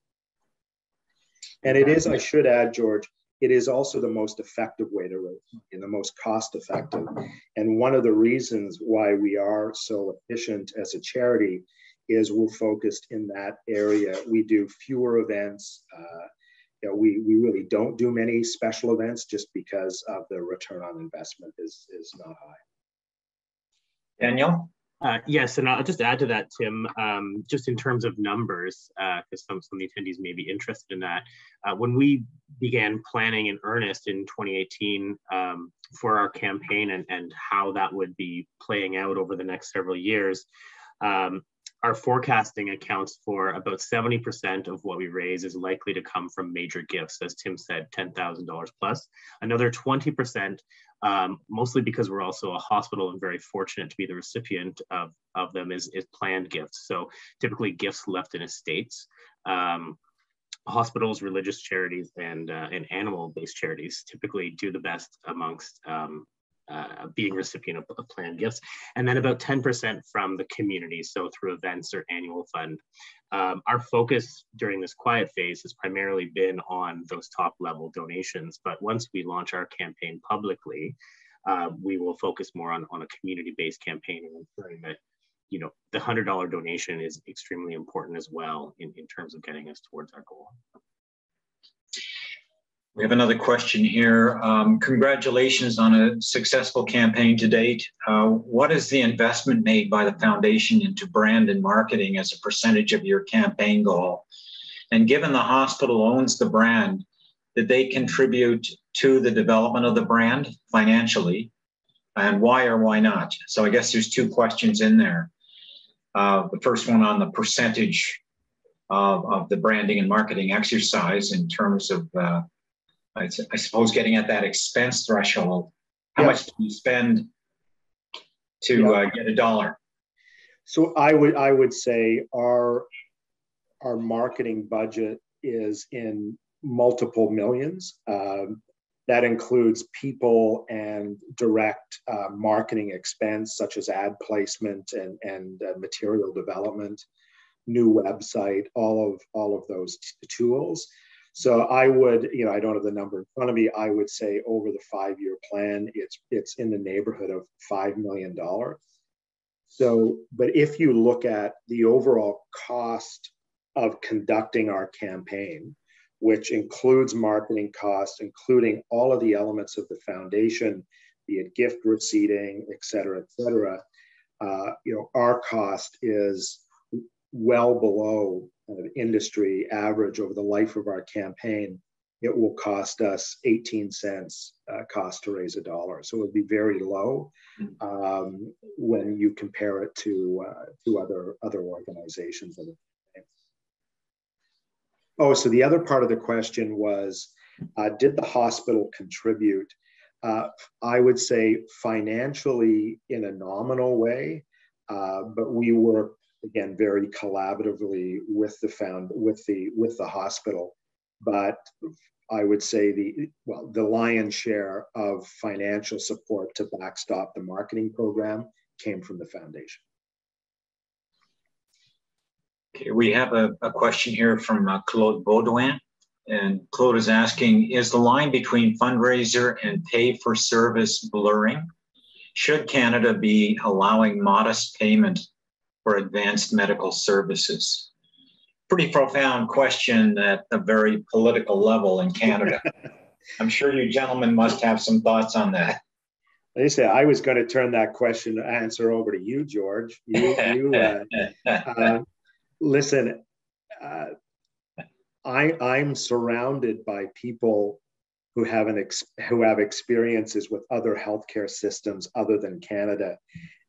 And it is, I should add, George, it is also the most effective way to raise and the most cost effective. And one of the reasons why we are so efficient as a charity is we're focused in that area. We do fewer events. Uh, you know, we, we really don't do many special events just because of the return on investment is, is not high. Daniel? Uh, yes, and I'll just add to that, Tim, um, just in terms of numbers, because uh, some, some of the attendees may be interested in that. Uh, when we began planning in earnest in 2018 um, for our campaign and, and how that would be playing out over the next several years, um, our forecasting accounts for about 70% of what we raise is likely to come from major gifts, as Tim said, $10,000 plus. Another 20%, um, mostly because we're also a hospital and very fortunate to be the recipient of, of them, is, is planned gifts. So typically gifts left in estates. Um, hospitals, religious charities, and, uh, and animal-based charities typically do the best amongst um, uh, being recipient of, of, planned gifts, and then about 10% from the community, so through events or annual fund. Um, our focus during this quiet phase has primarily been on those top level donations, but once we launch our campaign publicly, uh, we will focus more on, on a community-based campaign and ensuring that you know the $100 donation is extremely important as well in, in terms of getting us towards our goal. We have another question here. Um, congratulations on a successful campaign to date. Uh, what is the investment made by the foundation into brand and marketing as a percentage of your campaign goal? And given the hospital owns the brand, did they contribute to the development of the brand financially? And why or why not? So I guess there's two questions in there. Uh, the first one on the percentage of, of the branding and marketing exercise in terms of uh, I, I suppose getting at that expense threshold, how much do you spend to uh, get a dollar? So I would I would say our our marketing budget is in multiple millions. Um, that includes people and direct uh, marketing expense, such as ad placement and, and uh, material development, new website, all of all of those t- tools. So I would, you know, I don't have the number in front of me. I would say over the five-year plan, it's it's in the neighborhood of five million dollars. So, but if you look at the overall cost of conducting our campaign, which includes marketing costs, including all of the elements of the foundation, be it gift receipting, et cetera, et cetera, uh, you know, our cost is well below industry average over the life of our campaign. It will cost us 18 cents uh, cost to raise a dollar. So it would be very low um, when you compare it to, uh, to other, other organizations. Oh, so the other part of the question was, uh, did the hospital contribute? Uh, I would say financially in a nominal way, uh, but we work again very collaboratively with the found with the with the hospital. But I would say the well the lion's share of financial support to backstop the marketing program came from the foundation. Okay, we have a, a question here from uh, Claude Baudouin. And Claude is asking Is the line between fundraiser and pay for service blurring? Should Canada be allowing modest payment for advanced medical services? Pretty profound question at a very political level in Canada. <laughs> I'm sure you gentlemen must have some thoughts on that. They say I was going to turn that question answer over to you, George. You, you uh, <laughs> uh, listen. Uh, I, I'm surrounded by people who have an ex, who have experiences with other healthcare systems other than Canada,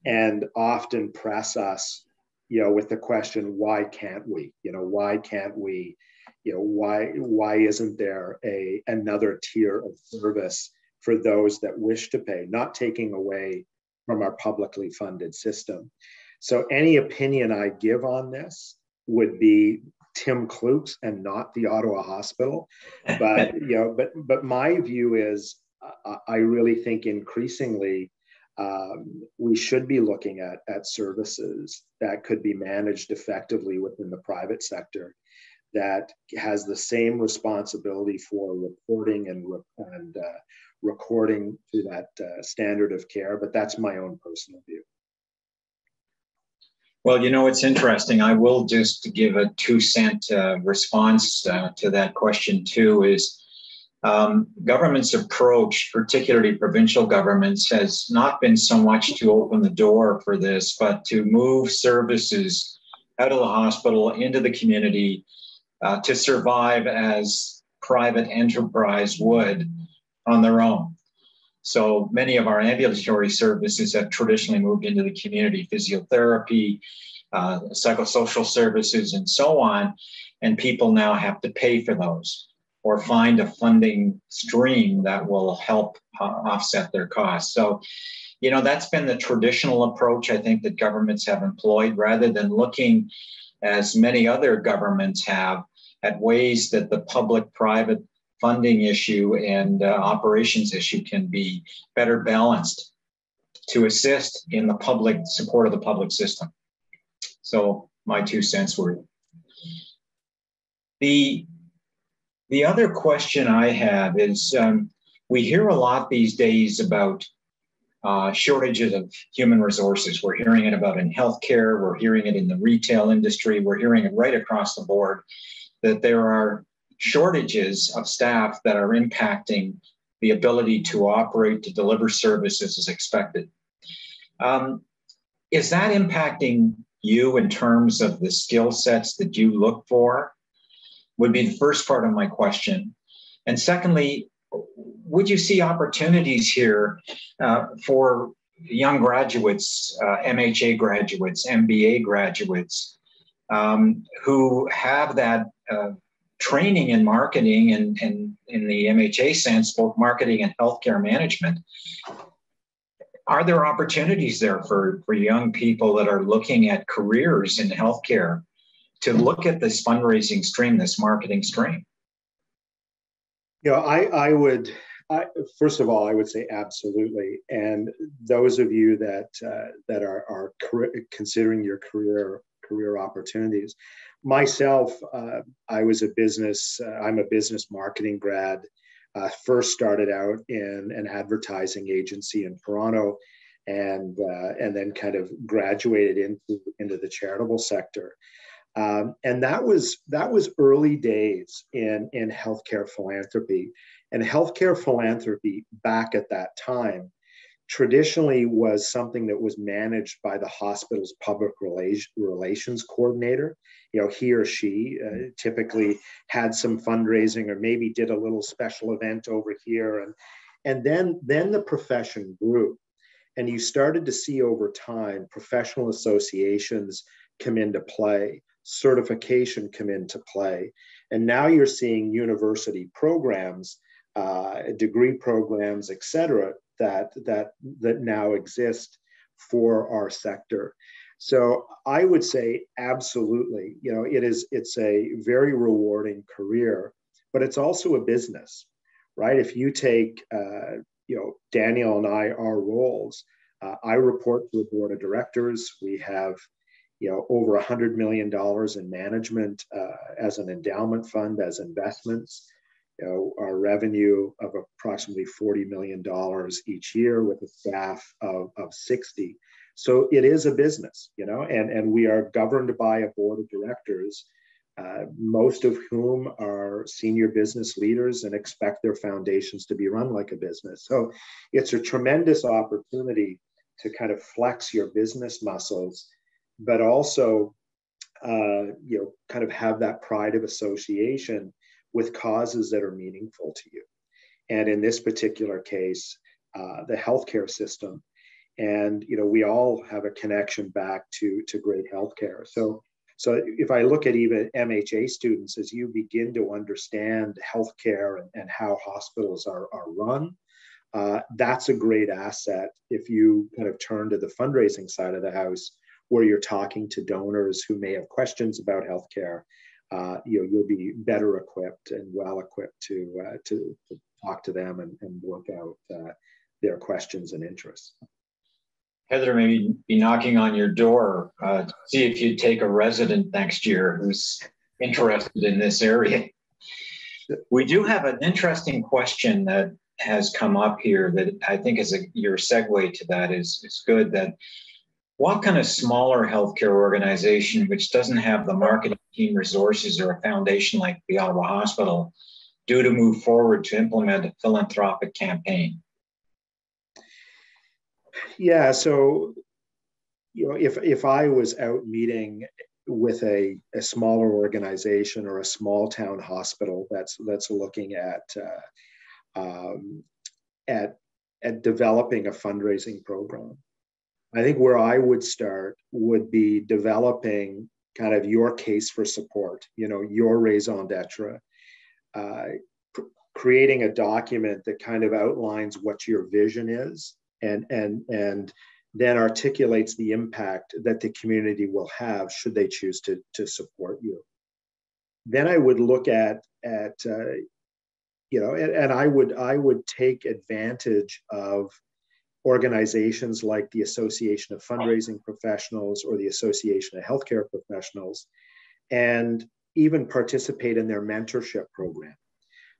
and often press us, you know, with the question, why can't we? You know, why can't we? You know, why why isn't there a another tier of service for those that wish to pay, not taking away from our publicly funded system? So any opinion I give on this would be Tim Kluke's and not the Ottawa Hospital. <laughs> But you know, but but my view is, uh, I really think increasingly um, we should be looking at at services that could be managed effectively within the private sector that has the same responsibility for reporting and and uh, recording to that uh, standard of care. But that's my own personal view. Well, you know, it's interesting. I will just give a two cent uh, response uh, to that question, too. Is um, government's approach, particularly provincial governments, has not been so much to open the door for this, but to move services out of the hospital into the community uh, to survive as private enterprise would on their own. So many of our ambulatory services have traditionally moved into the community, physiotherapy, uh, psychosocial services, and so on. And people now have to pay for those or find a funding stream that will help uh, offset their costs. So, you know, that's been the traditional approach I think that governments have employed rather than looking, as many other governments have, at ways that the public private funding issue and uh, operations issue can be better balanced to assist in the public support of the public system. So my two cents worth. The the other question I have is um, we hear a lot these days about uh, shortages of human resources. We're hearing it about in healthcare, we're hearing it in the retail industry, we're hearing it right across the board that there are shortages of staff that are impacting the ability to operate, to deliver services as expected. Um, is that impacting you in terms of the skill sets that you look for? Would be the first part of my question. And secondly, would you see opportunities here uh, for young graduates, uh, MHA graduates, MBA graduates, um, who have that uh, training in marketing and, and in the MHA sense, both marketing and healthcare management. Are there opportunities there for, for young people that are looking at careers in healthcare to look at this fundraising stream, this marketing stream? You know, I, I would, I, first of all, I would say absolutely. And those of you that uh, that are, are considering your career career opportunities, myself, uh, I was a business, uh, I'm a business marketing grad. Uh, first started out in an advertising agency in Toronto and, uh, and then kind of graduated into, into the charitable sector. Um, and that was that was early days in in healthcare philanthropy, and healthcare philanthropy back at that time traditionally was something that was managed by the hospital's public relations coordinator. You know, he or she uh, typically had some fundraising or maybe did a little special event over here, and and then then the profession grew, and you started to see over time professional associations come into play, certification come into play, and now you're seeing university programs. Uh, degree programs, et cetera, that that that now exist for our sector. So I would say absolutely. You know, it is it's a very rewarding career, but it's also a business, right? If you take uh, you know Daniel and I our roles, uh, I report to the board of directors. We have you know over a hundred million dollars in management uh, as an endowment fund as investments you know, our revenue of approximately $40 million each year with a staff of, of 60. So it is a business, you know, and, and we are governed by a board of directors, uh, most of whom are senior business leaders and expect their foundations to be run like a business. So it's a tremendous opportunity to kind of flex your business muscles, but also, uh, you know, kind of have that pride of association with causes that are meaningful to you. And in this particular case, uh, the healthcare system. And you know, we all have a connection back to, to great healthcare. So, so if I look at even MHA students, as you begin to understand healthcare and, and how hospitals are, are run, uh, that's a great asset if you kind of turn to the fundraising side of the house where you're talking to donors who may have questions about healthcare uh, you know you'll be better equipped and well equipped to uh, to, to, talk to them and, and work out uh, their questions and interests. Heather may be knocking on your door uh, to see if you'd take a resident next year who's interested in this area. We do have an interesting question that has come up here that I think is a, your segue to that is, is good that what kind of smaller healthcare organization which doesn't have the marketing team resources or a foundation like the Ottawa Hospital do to move forward to implement a philanthropic campaign? Yeah, so you know, if if I was out meeting with a, a smaller organization or a small town hospital that's that's looking at uh, um, at at developing a fundraising program, I think where I would start would be developing kind of your case for support, you know, your raison d'etre, uh, pr- creating a document that kind of outlines what your vision is and, and, and then articulates the impact that the community will have should they choose to, to support you. Then I would look at, at uh, you know, and, and I would I would take advantage of organizations like the Association of Fundraising Professionals or the Association of Healthcare Professionals, and even participate in their mentorship program.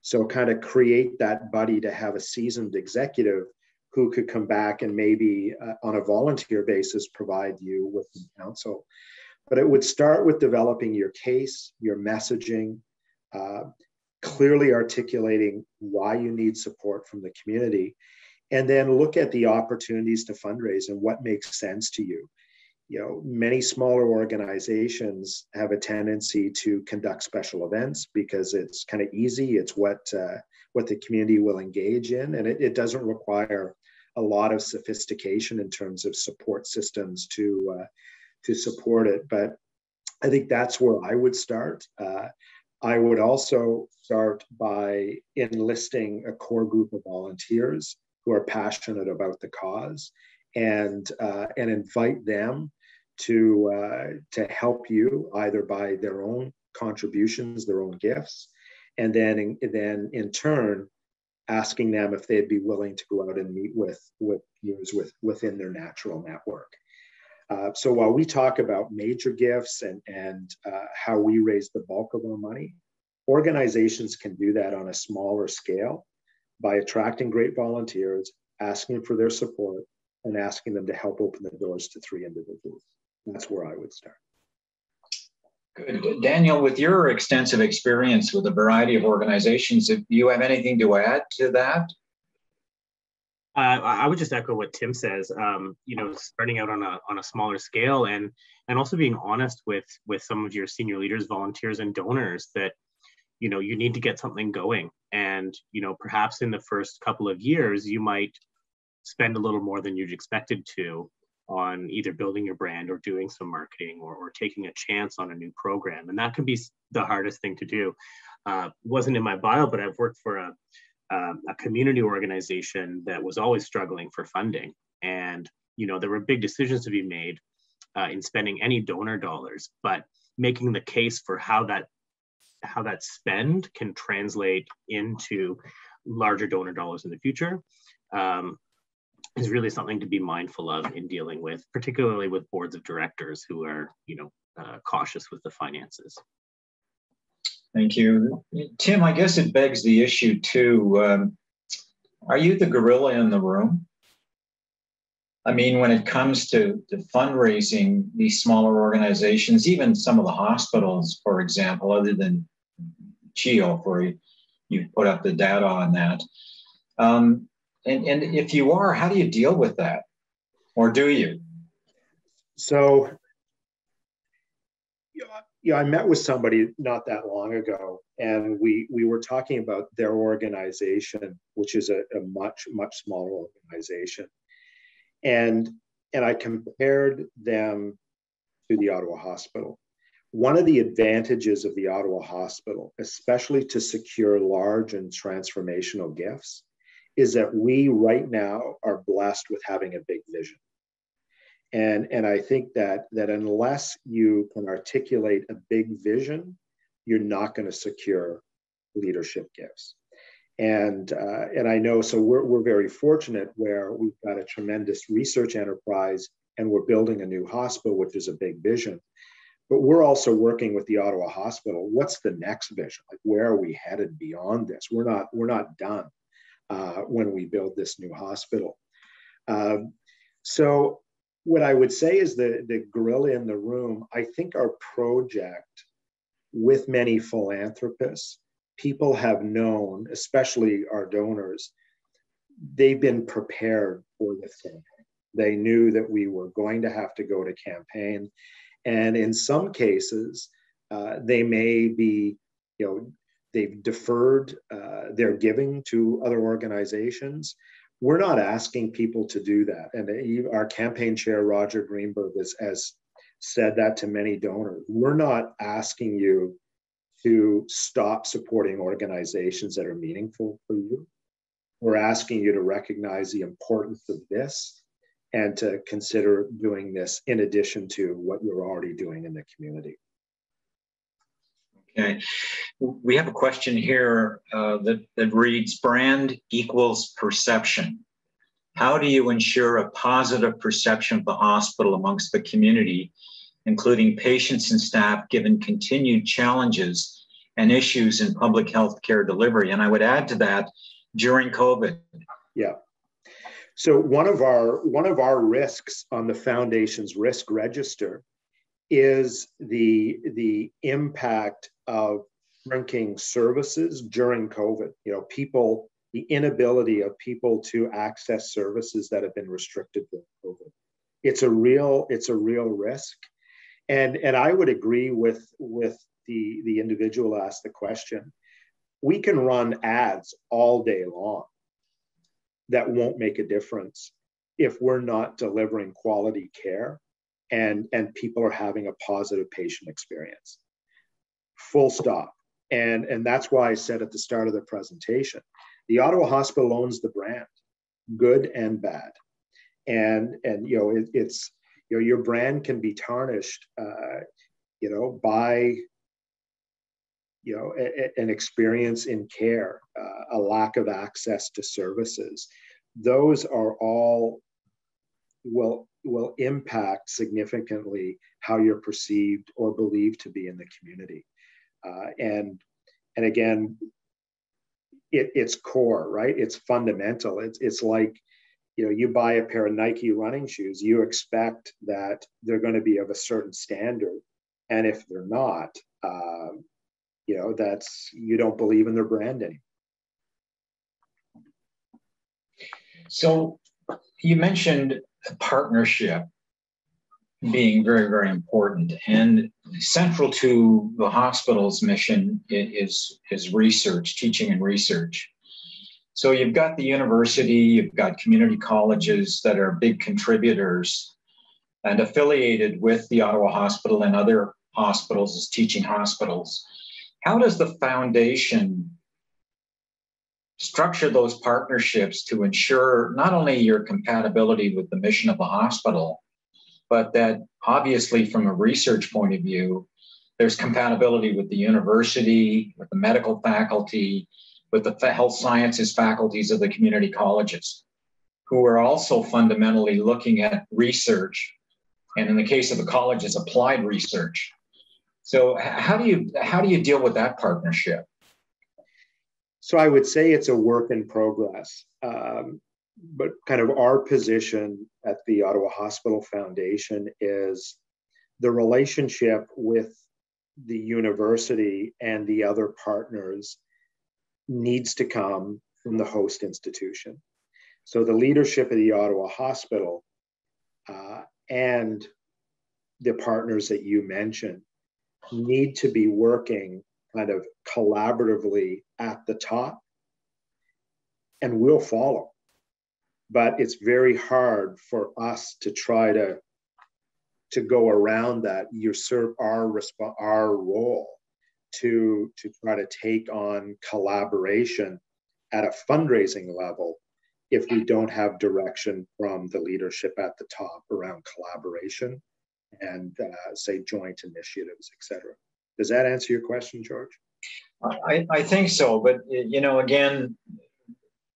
So, kind of create that buddy to have a seasoned executive who could come back and maybe uh, on a volunteer basis provide you with counsel. But it would start with developing your case, your messaging, uh, clearly articulating why you need support from the community, and then look at the opportunities to fundraise and what makes sense to you. You know many smaller organizations have a tendency to conduct special events because it's kind of easy it's what uh, what the community will engage in and it, it, doesn't require a lot of sophistication in terms of support systems to uh, to support it. But i think that's where i would start. Uh, i would also start by enlisting a core group of volunteers who are passionate about the cause and uh, and invite them to uh, to help you either by their own contributions, their own gifts, and then in, then in turn asking them if they'd be willing to go out and meet with with viewers with within their natural network. Uh, so while we talk about major gifts and and uh, how we raise the bulk of our money, organizations can do that on a smaller scale by attracting great volunteers, asking for their support, and asking them to help open the doors to three individuals. That's where I would start. Good. Daniel, with your extensive experience with a variety of organizations, do you have anything to add to that? Uh, I would just echo what Tim says. Um, you know, starting out on a on a smaller scale, and and also being honest with with some of your senior leaders, volunteers, and donors that you know you need to get something going. And you know, perhaps in the first couple of years, you might spend a little more than you'd expected to on either building your brand or doing some marketing or, or taking a chance on a new program. And that can be the hardest thing to do. Uh, wasn't in my bio, but I've worked for a um, a community organization that was always struggling for funding. And, you know, there were big decisions to be made uh, in spending any donor dollars, but making the case for how that how that spend can translate into larger donor dollars in the future um, is really something to be mindful of in dealing with, particularly with boards of directors who are, you know, uh, cautious with the finances. Thank you. Tim, I guess it begs the issue too. Um, are you the gorilla in the room? I mean, when it comes to, to fundraising these smaller organizations, even some of the hospitals, for example, other than CHEO, where you, put up the data on that. Um, and, and if you are, how do you deal with that? Or do you? So yeah, I met with somebody not that long ago, and we we were talking about their organization, which is a, a much much smaller organization, and and I compared them to the Ottawa Hospital. One of the advantages of the Ottawa Hospital, especially to secure large and transformational gifts, is that we right now are blessed with having a big vision. And and i think that that unless you can articulate a big vision you're not going to secure leadership gifts. And uh, and i know so we're, we're very fortunate where we've got a tremendous research enterprise and we're building a new hospital which is a big vision but we're also working with the ottawa hospital what's the next vision like where are we headed beyond this we're not we're not done uh, when we build this new hospital um, so what I would say is the, the gorilla in the room, I think our project with many philanthropists, people have known, especially our donors, they've been prepared for this campaign. They knew that we were going to have to go to campaign. And in some cases, uh, they may be, you know, they've deferred uh, their giving to other organizations we're not asking people to do that. And our campaign chair, Roger Greenberg, has, has said that to many donors. We're not asking you to stop supporting organizations that are meaningful for you. We're asking you to recognize the importance of this and to consider doing this in addition to what you're already doing in the community. Okay. We have a question here uh, that, that reads brand equals perception. How do you ensure a positive perception of the hospital amongst the community, including patients and staff, given continued challenges and issues in public health care delivery? And I would add to that during COVID. Yeah. So one of our one of our risks on the foundation's risk register is the the impact of shrinking services during COVID. You know, people, the inability of people to access services that have been restricted during COVID. It's a real, it's a real risk. And, and I would agree with, with the, the individual asked the question. We can run ads all day long that won't make a difference if we're not delivering quality care and, and people are having a positive patient experience full stop. And, and that's why I said at the start of the presentation, the Ottawa Hospital owns the brand, good and bad. And, and you know, it, it's, you know, your brand can be tarnished, uh, you know, by, you know, a, a, an experience in care, uh, a lack of access to services. Those are all will will impact significantly how you're perceived or believed to be in the community. Uh, and and again, it, it's core, right? It's fundamental. It's it's like you know you buy a pair of Nike running shoes, you expect that they're going to be of a certain standard, and if they're not, uh, you know that's you don't believe in their brand anymore. So you mentioned partnership being very, very important. And central to the hospital's mission is, is research, teaching and research. So you've got the university, you've got community colleges that are big contributors and affiliated with the Ottawa Hospital and other hospitals as teaching hospitals. How does the foundation structure those partnerships to ensure not only your compatibility with the mission of the hospital, but that obviously from a research point of view, there's compatibility with the university, with the medical faculty, with the health sciences faculties of the community colleges, who are also fundamentally looking at research, and in the case of the colleges, applied research. So how do you how do you deal with that partnership? So I would say it's a work in progress. Um, but kind of our position at the Ottawa Hospital Foundation is the relationship with the university and the other partners needs to come from the host institution. So the leadership of the Ottawa Hospital uh, and the partners that you mentioned need to be working kind of collaboratively at the top, and we'll follow. But it's very hard for us to try to to go around that, usurp our resp- our role to to try to take on collaboration at a fundraising level if we don't have direction from the leadership at the top around collaboration and uh, say joint initiatives, et cetera. Does that answer your question, George? I, I think so, but you know, again,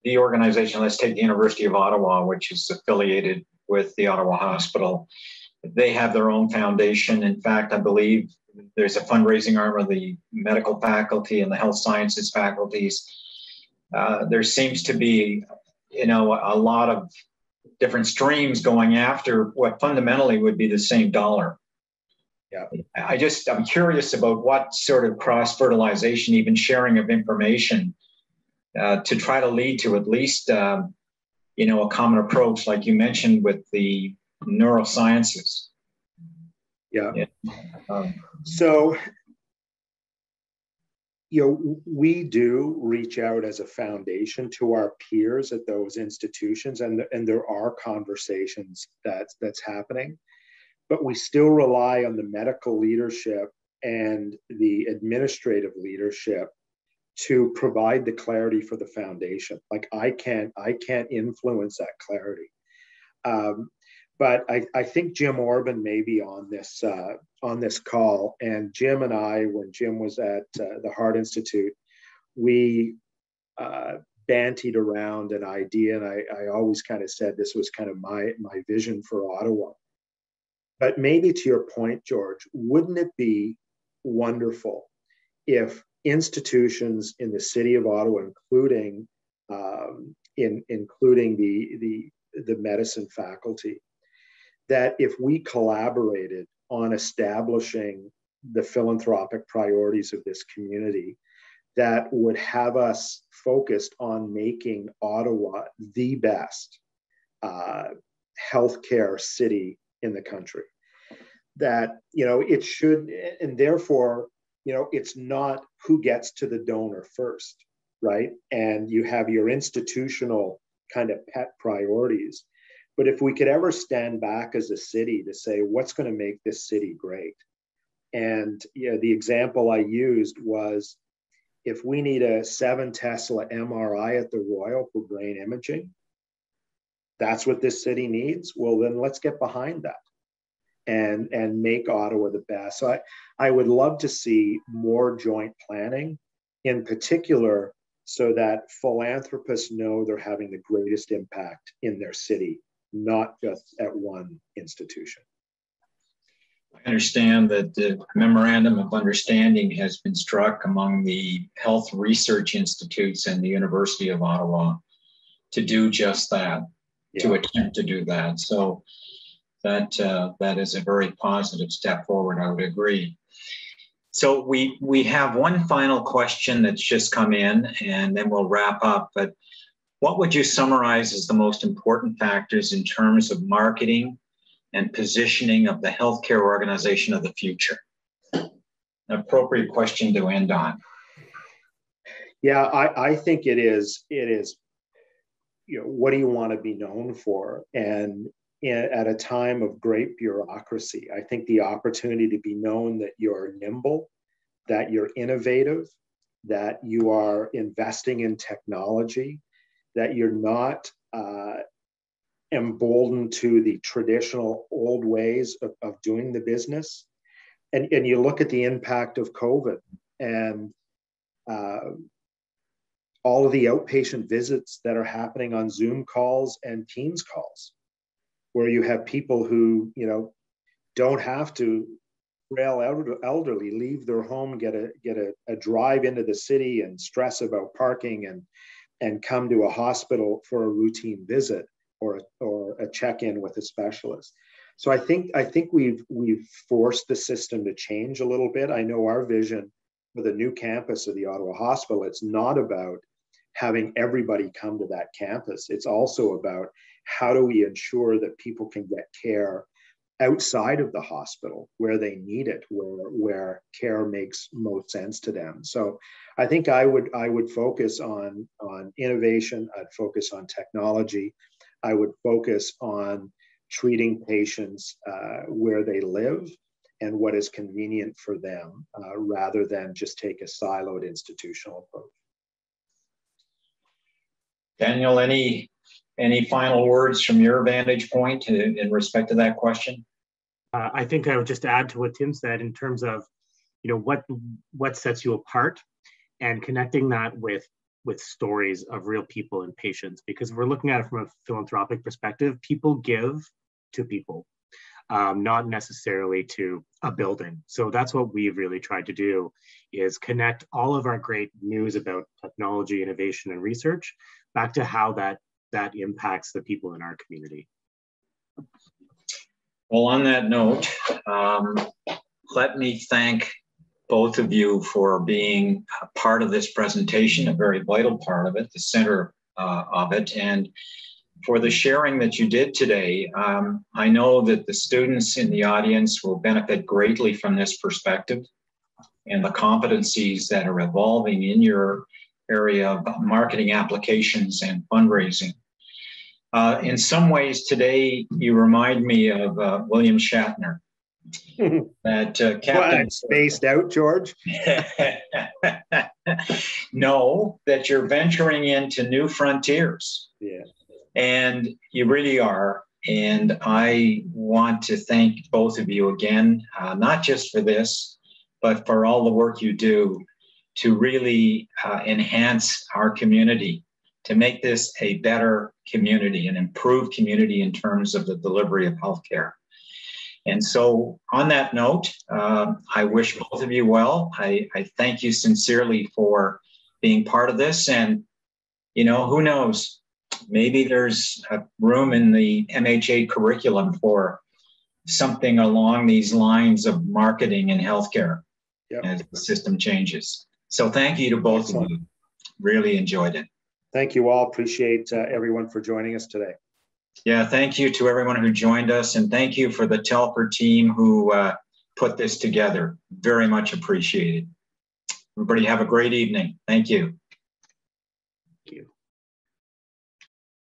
the organization, let's take the University of Ottawa, which is affiliated with the Ottawa Hospital. They have their own foundation. In fact, I believe there's a fundraising arm of the medical faculty and the health sciences faculties. Uh, there seems to be, you know, a lot of different streams going after what fundamentally would be the same dollar. Yeah. I just I'm curious about what sort of cross fertilization, even sharing of information, uh, to try to lead to at least um, you know a common approach, like you mentioned with the neurosciences. Yeah. yeah. Um, so you know we do reach out as a foundation to our peers at those institutions and and there are conversations that's that's happening. But we still rely on the medical leadership and the administrative leadership to provide the clarity for the foundation. Like i can't i can't influence that clarity. Um, but I, I think jim orban may be on this uh, on this call. And jim and i when jim was at uh, the heart institute we uh, bantied around an idea and I, I always kind of said this was kind of my my vision for ottawa. But maybe to your point, George, wouldn't it be wonderful if institutions in the city of Ottawa, including um, in including the the the medicine faculty, that if we collaborated on establishing the philanthropic priorities of this community, that would have us focused on making Ottawa the best uh, healthcare city in the country. That you know it should and therefore you know it's not who gets to the donor first right? And you have your institutional kind of pet priorities but if we could ever stand back as a city to say what's going to make this city great and you know, the example i used was if we need a 7 tesla mri at the royal for brain imaging that's what this city needs well then let's get behind that and and make Ottawa the best. So I, I would love to see more joint planning, in particular, so that philanthropists know they're having the greatest impact in their city, not just at one institution. I understand that the memorandum of understanding has been struck among the health research institutes and the University of Ottawa to do just that, yeah. to attempt to do that. So that uh, that is a very positive step forward. I would agree. So we we have one final question that's just come in, and then we'll wrap up. But what would you summarize as the most important factors in terms of marketing and positioning of the healthcare organization of the future? An appropriate question to end on. Yeah, I, I think it is. It is. You know, what do you want to be known for? And in, at a time of great bureaucracy, I think the opportunity to be known that you're nimble, that you're innovative, that you are investing in technology, that you're not uh, emboldened to the traditional old ways of, of doing the business. And, and you look at the impact of COVID and uh, all of the outpatient visits that are happening on Zoom calls and Teams calls, where you have people who, you know, don't have to frail elderly leave their home, get a get a, a drive into the city and stress about parking and and come to a hospital for a routine visit or a, or a check-in with a specialist. So I think I think we've we've forced the system to change a little bit. I know our vision for the new campus of the Ottawa Hospital. It's not about having everybody come to that campus. It's also about how do we ensure that people can get care outside of the hospital where they need it, where where care makes most sense to them. So I think I would I would focus on on innovation. I'd focus on technology. I would focus on treating patients uh, where they live and what is convenient for them, uh, rather than just take a siloed institutional approach. Daniel, any any final words from your vantage point in, in respect to that question? Uh, I think I would just add to what Tim said in terms of, you know, what what sets you apart, and connecting that with with stories of real people and patients. Because we're looking at it from a philanthropic perspective, people give to people, um, not necessarily to a building. So that's what we've really tried to do, is connect all of our great news about technology, innovation, and research back to how that that impacts the people in our community. Well, on that note, um, let me thank both of you for being a part of this presentation, a very vital part of it, the center uh, of it, and for the sharing that you did today. Um, I know that the students in the audience will benefit greatly from this perspective and the competencies that are evolving in your area of marketing applications and fundraising. Uh, in some ways, today you remind me of uh, William Shatner. <laughs> that uh, Captain what, spaced out, George. <laughs> no, that you're venturing into new frontiers. Yeah, and you really are. And I want to thank both of you again, uh, not just for this, but for all the work you do to really uh, enhance our community to make this a better community, an improved community in terms of the delivery of healthcare. And so, on that note, uh, I wish both of you well. I, I thank you sincerely for being part of this. And, you know, who knows? Maybe there's a room in the MHA curriculum for something along these lines of marketing in healthcare yep. as the system changes. So, thank you to both Excellent. of you. Really enjoyed it thank you all. Appreciate uh, everyone for joining us today. Yeah, thank you to everyone who joined us, and thank you for the Telfer team who uh, put this together. Very much appreciated. Everybody have a great evening. Thank you.